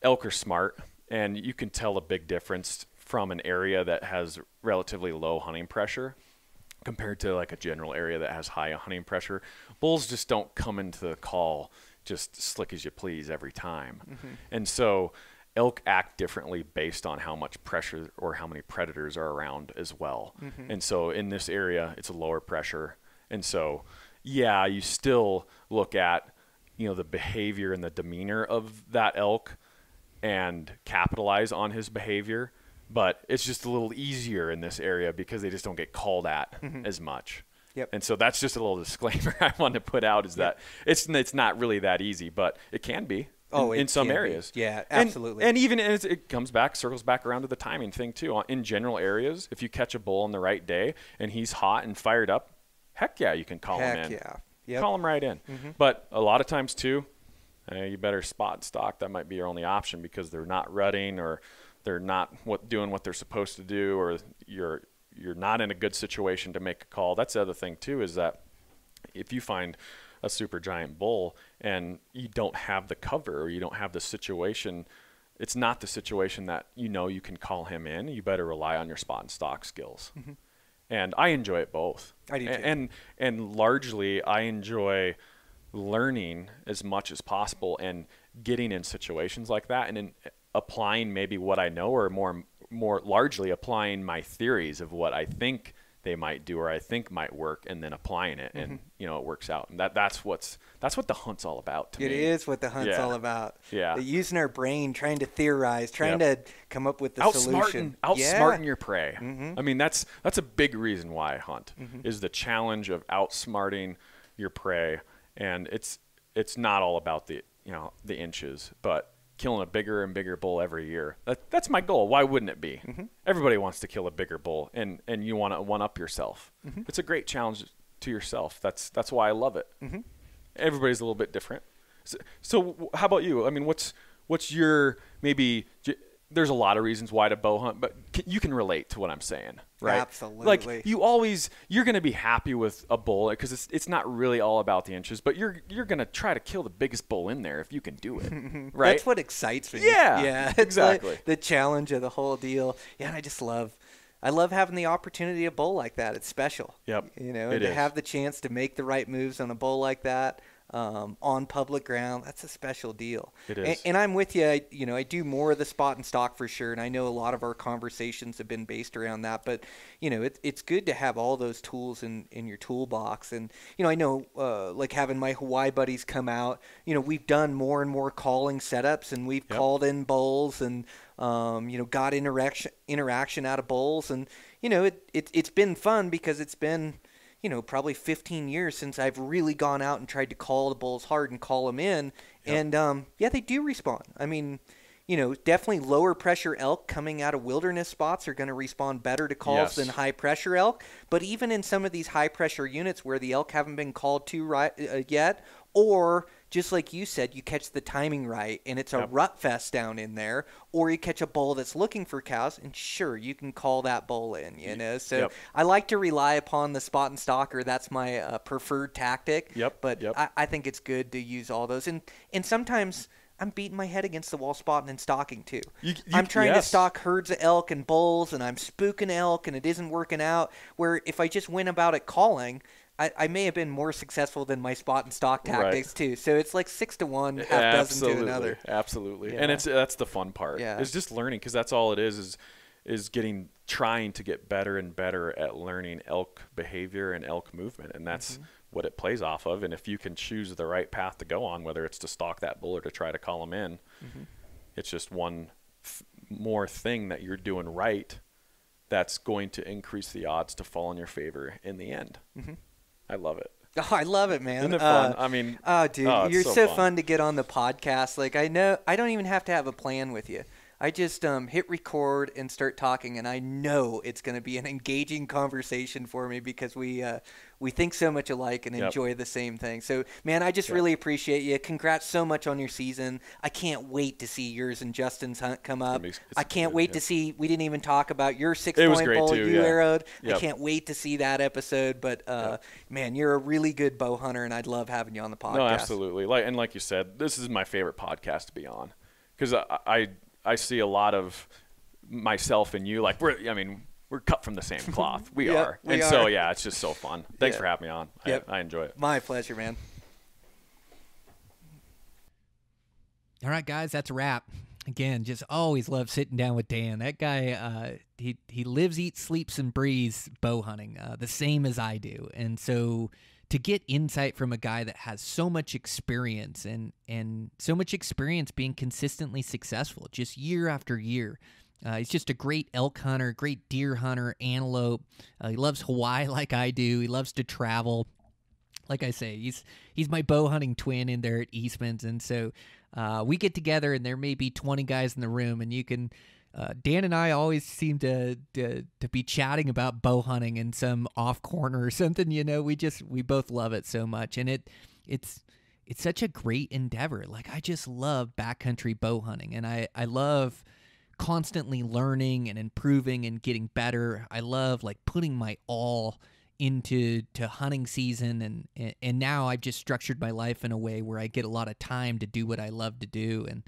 elk are smart, and you can tell a big difference from an area that has relatively low hunting pressure compared to like a general area that has high hunting pressure. Bulls just don't come into the call just slick as you please every time. Mm-hmm. And so elk act differently based on how much pressure or how many predators are around as well. Mm-hmm. And so in this area, it's a lower pressure. And so, yeah, you still look at, you know, the behavior and the demeanor of that elk and capitalize on his behavior. But it's just a little easier in this area because they just don't get called at mm-hmm. as much. Yep. And so that's just a little disclaimer I wanted to put out is that it's it's not really that easy, but it can be. Oh, in, in some can be. areas. Yeah, absolutely. And, even as it comes back, circles back around to the timing thing too. Uh, in general areas, if you catch a bull on the right day and he's hot and fired up, heck yeah, you can call him Heck in. yeah. Yep. Call him right in. Mm-hmm. But a lot of times too, uh, you better spot and stock. That might be your only option because they're not rutting or they're not what doing what they're supposed to do, or you're you're not in a good situation to make a call. That's the other thing too is that if you find a super giant bull and you don't have the cover or you don't have the situation it's not the situation that you know you can call him in. You better rely on your spot and stock skills. Mm-hmm. And i enjoy it both. I do too. and and largely i enjoy learning as much as possible and getting in situations like that. And then applying maybe what i know or more more largely applying my theories of what i think they might do or I think might work and then applying it and you know it works out and that that's what's that's what the hunt's all about to It me. is what the hunt's Yeah. all about. Yeah. Using our brain, trying to theorize, trying Yep. to come up with the outsmarting solution. outsmarting yeah. Mm-hmm. your prey. I mean that's that's a big reason why I hunt is the challenge of outsmarting your prey and it's it's not all about the you know the inches but killing a bigger and bigger bull every year. That, that's my goal. Why wouldn't it be? Mm-hmm. Everybody wants to kill a bigger bull and and you want to one up yourself. Mm-hmm. It's a great challenge to yourself. That's that's why I love it. Mm-hmm. Everybody's a little bit different. So, so how about you? I mean, what's what's your maybe? There's a lot of reasons why to bow hunt, but you can relate to what I'm saying, right? Absolutely. Like you always, you're going to be happy with a bull because it's it's not really all about the inches, but you're you're going to try to kill the biggest bull in there if you can do it, right? That's what excites me. Yeah, yeah, like exactly. the challenge of the whole deal. Yeah, and I just love, I love having the opportunity to bowl like that. It's special. Yep, You know, it to is. have the chance to make the right moves on a bowl like that. Um, on public ground, that's a special deal. It And, and I'm with you. I, you know, I do more of the spot and stock for sure, and I know a lot of our conversations have been based around that. But you know, it, it's good to have all those tools in in your toolbox. And you know, I know uh, like having my Hawaii buddies come out. You know, we've done more and more calling setups, and we've Yep. called in bowls, and um, you know, got interaction interaction out of bowls, and you know, it, it it's been fun because it's been you know, probably 15 years since I've really gone out and tried to call the bulls hard and call them in. And um, yeah, they do respond. I mean, you know, definitely lower pressure elk coming out of wilderness spots are going to respond better to calls Yes. than high pressure elk. But even in some of these high pressure units where the elk haven't been called to right uh, yet, or just like you said, you catch the timing right and it's a Yep. rut fest down in there, or you catch a bull that's looking for cows, and sure, you can call that bull in, you know. So Yep. I like to rely upon the spot and stalker. That's my uh, preferred tactic. Yep, But yep. I, I think it's good to use all those, and and sometimes. I'm beating my head against the wall spotting and stalking too. You- you- I'm trying to stalk herds of elk and bulls, and I'm spooking elk, and it isn't working out. Where if I just went about it calling, I, I may have been more successful than my spot and stalk Right. tactics too. So it's like six to one, half dozen absolutely, to another. absolutely. Yeah. And it's that's the fun part. Yeah. It's just learning because that's all it is is is getting trying to get better and better at learning elk behavior and elk movement, and that's Mm-hmm. what it plays off of. And if you can choose the right path to go on, whether it's to stalk that bull or to try to call him in, Mm-hmm. it's just one th- more thing that you're doing right that's going to increase the odds to fall in your favor in the end. Mm-hmm. I love it. Oh, I love it, man. Isn't it Uh. I mean, Oh, dude, oh, you're so so, fun. fun. to get on the podcast. Like, I know I don't even have to have a plan with you. I just um, hit record and start talking, and I know it's going to be an engaging conversation for me because we uh, we think so much alike and Yep. enjoy the same thing. So, man, I just really appreciate you. Congrats so much on your season. I can't wait to see yours and Justin's hunt come up. it's I can't good, wait yeah. to see. We didn't even talk about your six It point bowl too, you yeah. arrowed. I can't wait to see that episode. But uh, man, you're a really good bow hunter, and I'd love having you on the podcast. No, absolutely. Like and like you said, this is my favorite podcast to be on because I, I I see a lot of myself and you. Like we're I mean we're cut from the same cloth. We Yep, are, we and so yeah, it's just so fun. Thanks Yeah. for having me on. Yep. I, I enjoy it. My pleasure, man. All right, guys, that's a wrap. Again, just always love sitting down with Dan. That guy, uh, he he lives, eats, sleeps, and breathes bow hunting, uh, the same as I do. And so, to get insight from a guy that has so much experience and and so much experience being consistently successful, just year after year. Uh, he's just a great elk hunter, great deer hunter, antelope. Uh, he loves Hawaii like I do. He loves to travel like I say, he's he's my bow hunting twin in there at Eastmans', and so uh, we get together and there may be 20 guys in the room, and you can. Uh, Dan and I always seem to, to to be chatting about bow hunting in some off corner or something. You know, we just we both love it so much, and it it's it's such a great endeavor. Like I just love backcountry bow hunting, and I I love constantly learning and improving and getting better. I love like putting my all into to hunting season and and now I've just structured my life in a way where I get a lot of time to do what I love to do and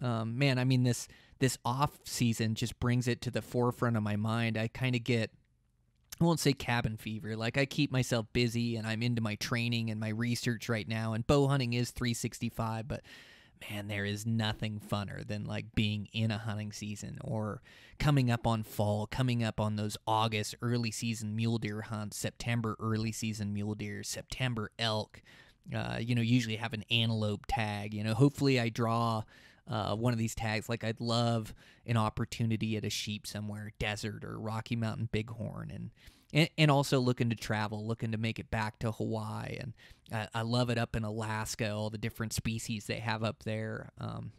um, man I mean this this off season just brings it to the forefront of my mind I kind of get I won't say cabin fever like I keep myself busy and I'm into my training and my research right now and bow hunting is 365 but man, there is nothing funner than like being in a hunting season or coming up on fall, coming up on those August early season mule deer hunts, September early season mule deer, September elk. Uh, you know, usually have an antelope tag. You know, hopefully I draw uh, one of these tags. Like I'd love an opportunity at a sheep somewhere, desert or Rocky Mountain Bighorn, and and, and also looking to travel, looking to make it back to Hawaii. And I, I love it up in Alaska, all the different species they have up there. Um,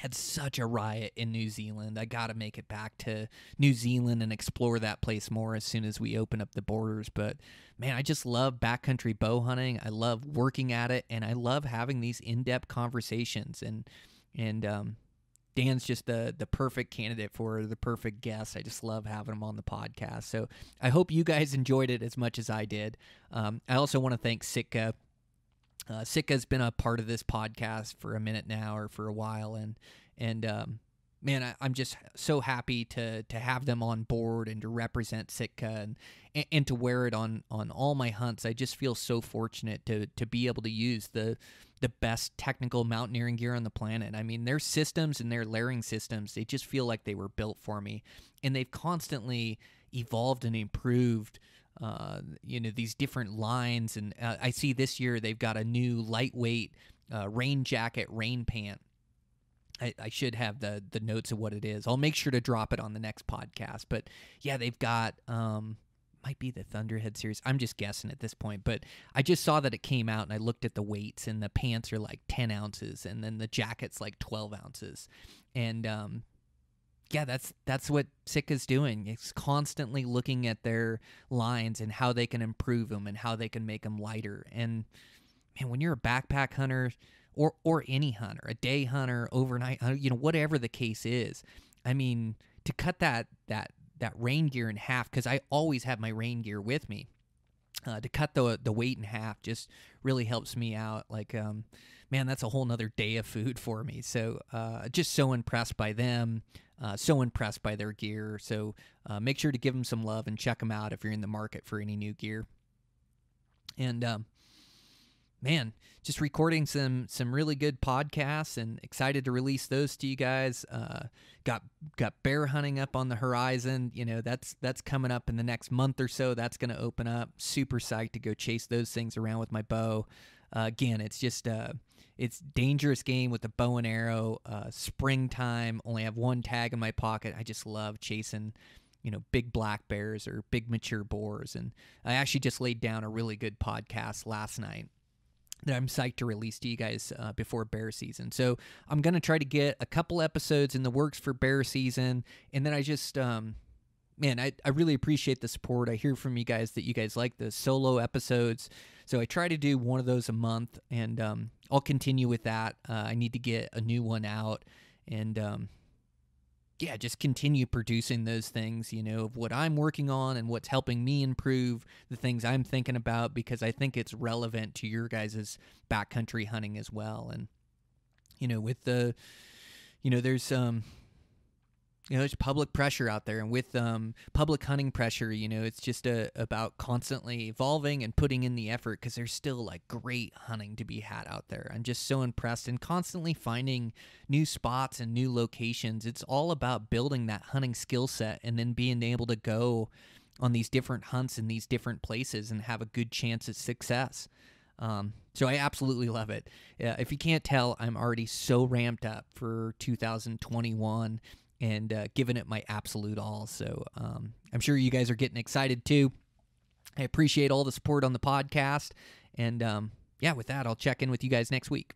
had such a riot in New Zealand. I got to make it back to New Zealand and explore that place more as soon as we open up the borders. But man, I just love backcountry bow hunting. I love working at it, and I love having these in-depth conversations. And and um, Dan's just the the perfect candidate for the perfect guest. I just love having him on the podcast. So I hope you guys enjoyed it as much as I did. Um, I also want to thank Sitka. Uh, Sitka's been a part of this podcast for a minute now or for a while, and and um, man, I, am just so happy to to have them on board and to represent Sitka and and to wear it on on all my hunts. I just feel so fortunate to to be able to use the the best technical mountaineering gear on the planet. I mean, their systems and their layering systems, they just feel like they were built for me. And they've constantly evolved and improved uh, you know these different lines and uh, i see this year they've got a new lightweight uh, rain jacket rain pant I, I, should have the the notes of what it is i'll make sure to drop it on the next podcast but yeah they've got um, might be the Thunderhead series. I'm just guessing at this point, but I just saw that it came out and I looked at the weights and the pants are like 10 ounces and then the jacket's like 12 ounces. And, um, yeah, that's that's what Sitka's doing. It's constantly looking at their lines and how they can improve them and how they can make them lighter. And man, when you're a backpack hunter or or any hunter, a day hunter, overnight hunter, you know, whatever the case is, I mean, to cut that that that rain gear in half because I always have my rain gear with me. Uh, to cut the the weight in half just really helps me out. Like, um, man, that's a whole nother day of food for me. So, uh, just so impressed by them, uh, so impressed by their gear. So, uh, make sure to give them some love and check them out if you're in the market for any new gear. And um, man, just recording some some really good podcasts and excited to release those to you guys. Uh, got got bear hunting up on the horizon. You know that's that's coming up in the next month or so. That's going to open up. Super psyched to go chase those things around with my bow. Uh, again, it's just uh, it's dangerous game with the bow and arrow. Uh, springtime. Only have one tag in my pocket. I just love chasing you know, big black bears or big mature boars. And I actually just laid down a really good podcast last night that I'm psyched to release to you guys uh, before bear season. So I'm gonna try to get a couple episodes in the works for bear season, and then I just, um, man, I I really appreciate the support. I hear from you guys that you guys like the solo episodes, so I try to do one of those a month, and um, I'll continue with that. Uh, I need to get a new one out, and um, yeah, just continue producing those things, you know, of what I'm working on and what's helping me improve the things I'm thinking about because I think it's relevant to your guys' backcountry hunting as well. And, you know, with the, you know, there's, um, you know, there's public pressure out there, and with um, public hunting pressure, you know, it's just a, uh, about constantly evolving and putting in the effort because there's still like great hunting to be had out there. I'm just so impressed and constantly finding new spots and new locations. It's all about building that hunting skill set and then being able to go on these different hunts in these different places and have a good chance at success. Um, so I absolutely love it. If you can't tell, I'm already so ramped up for 2021 and uh, giving it my absolute all. So um, I'm sure you guys are getting excited too. I appreciate all the support on the podcast. And um, yeah, with that, I'll check in with you guys next week.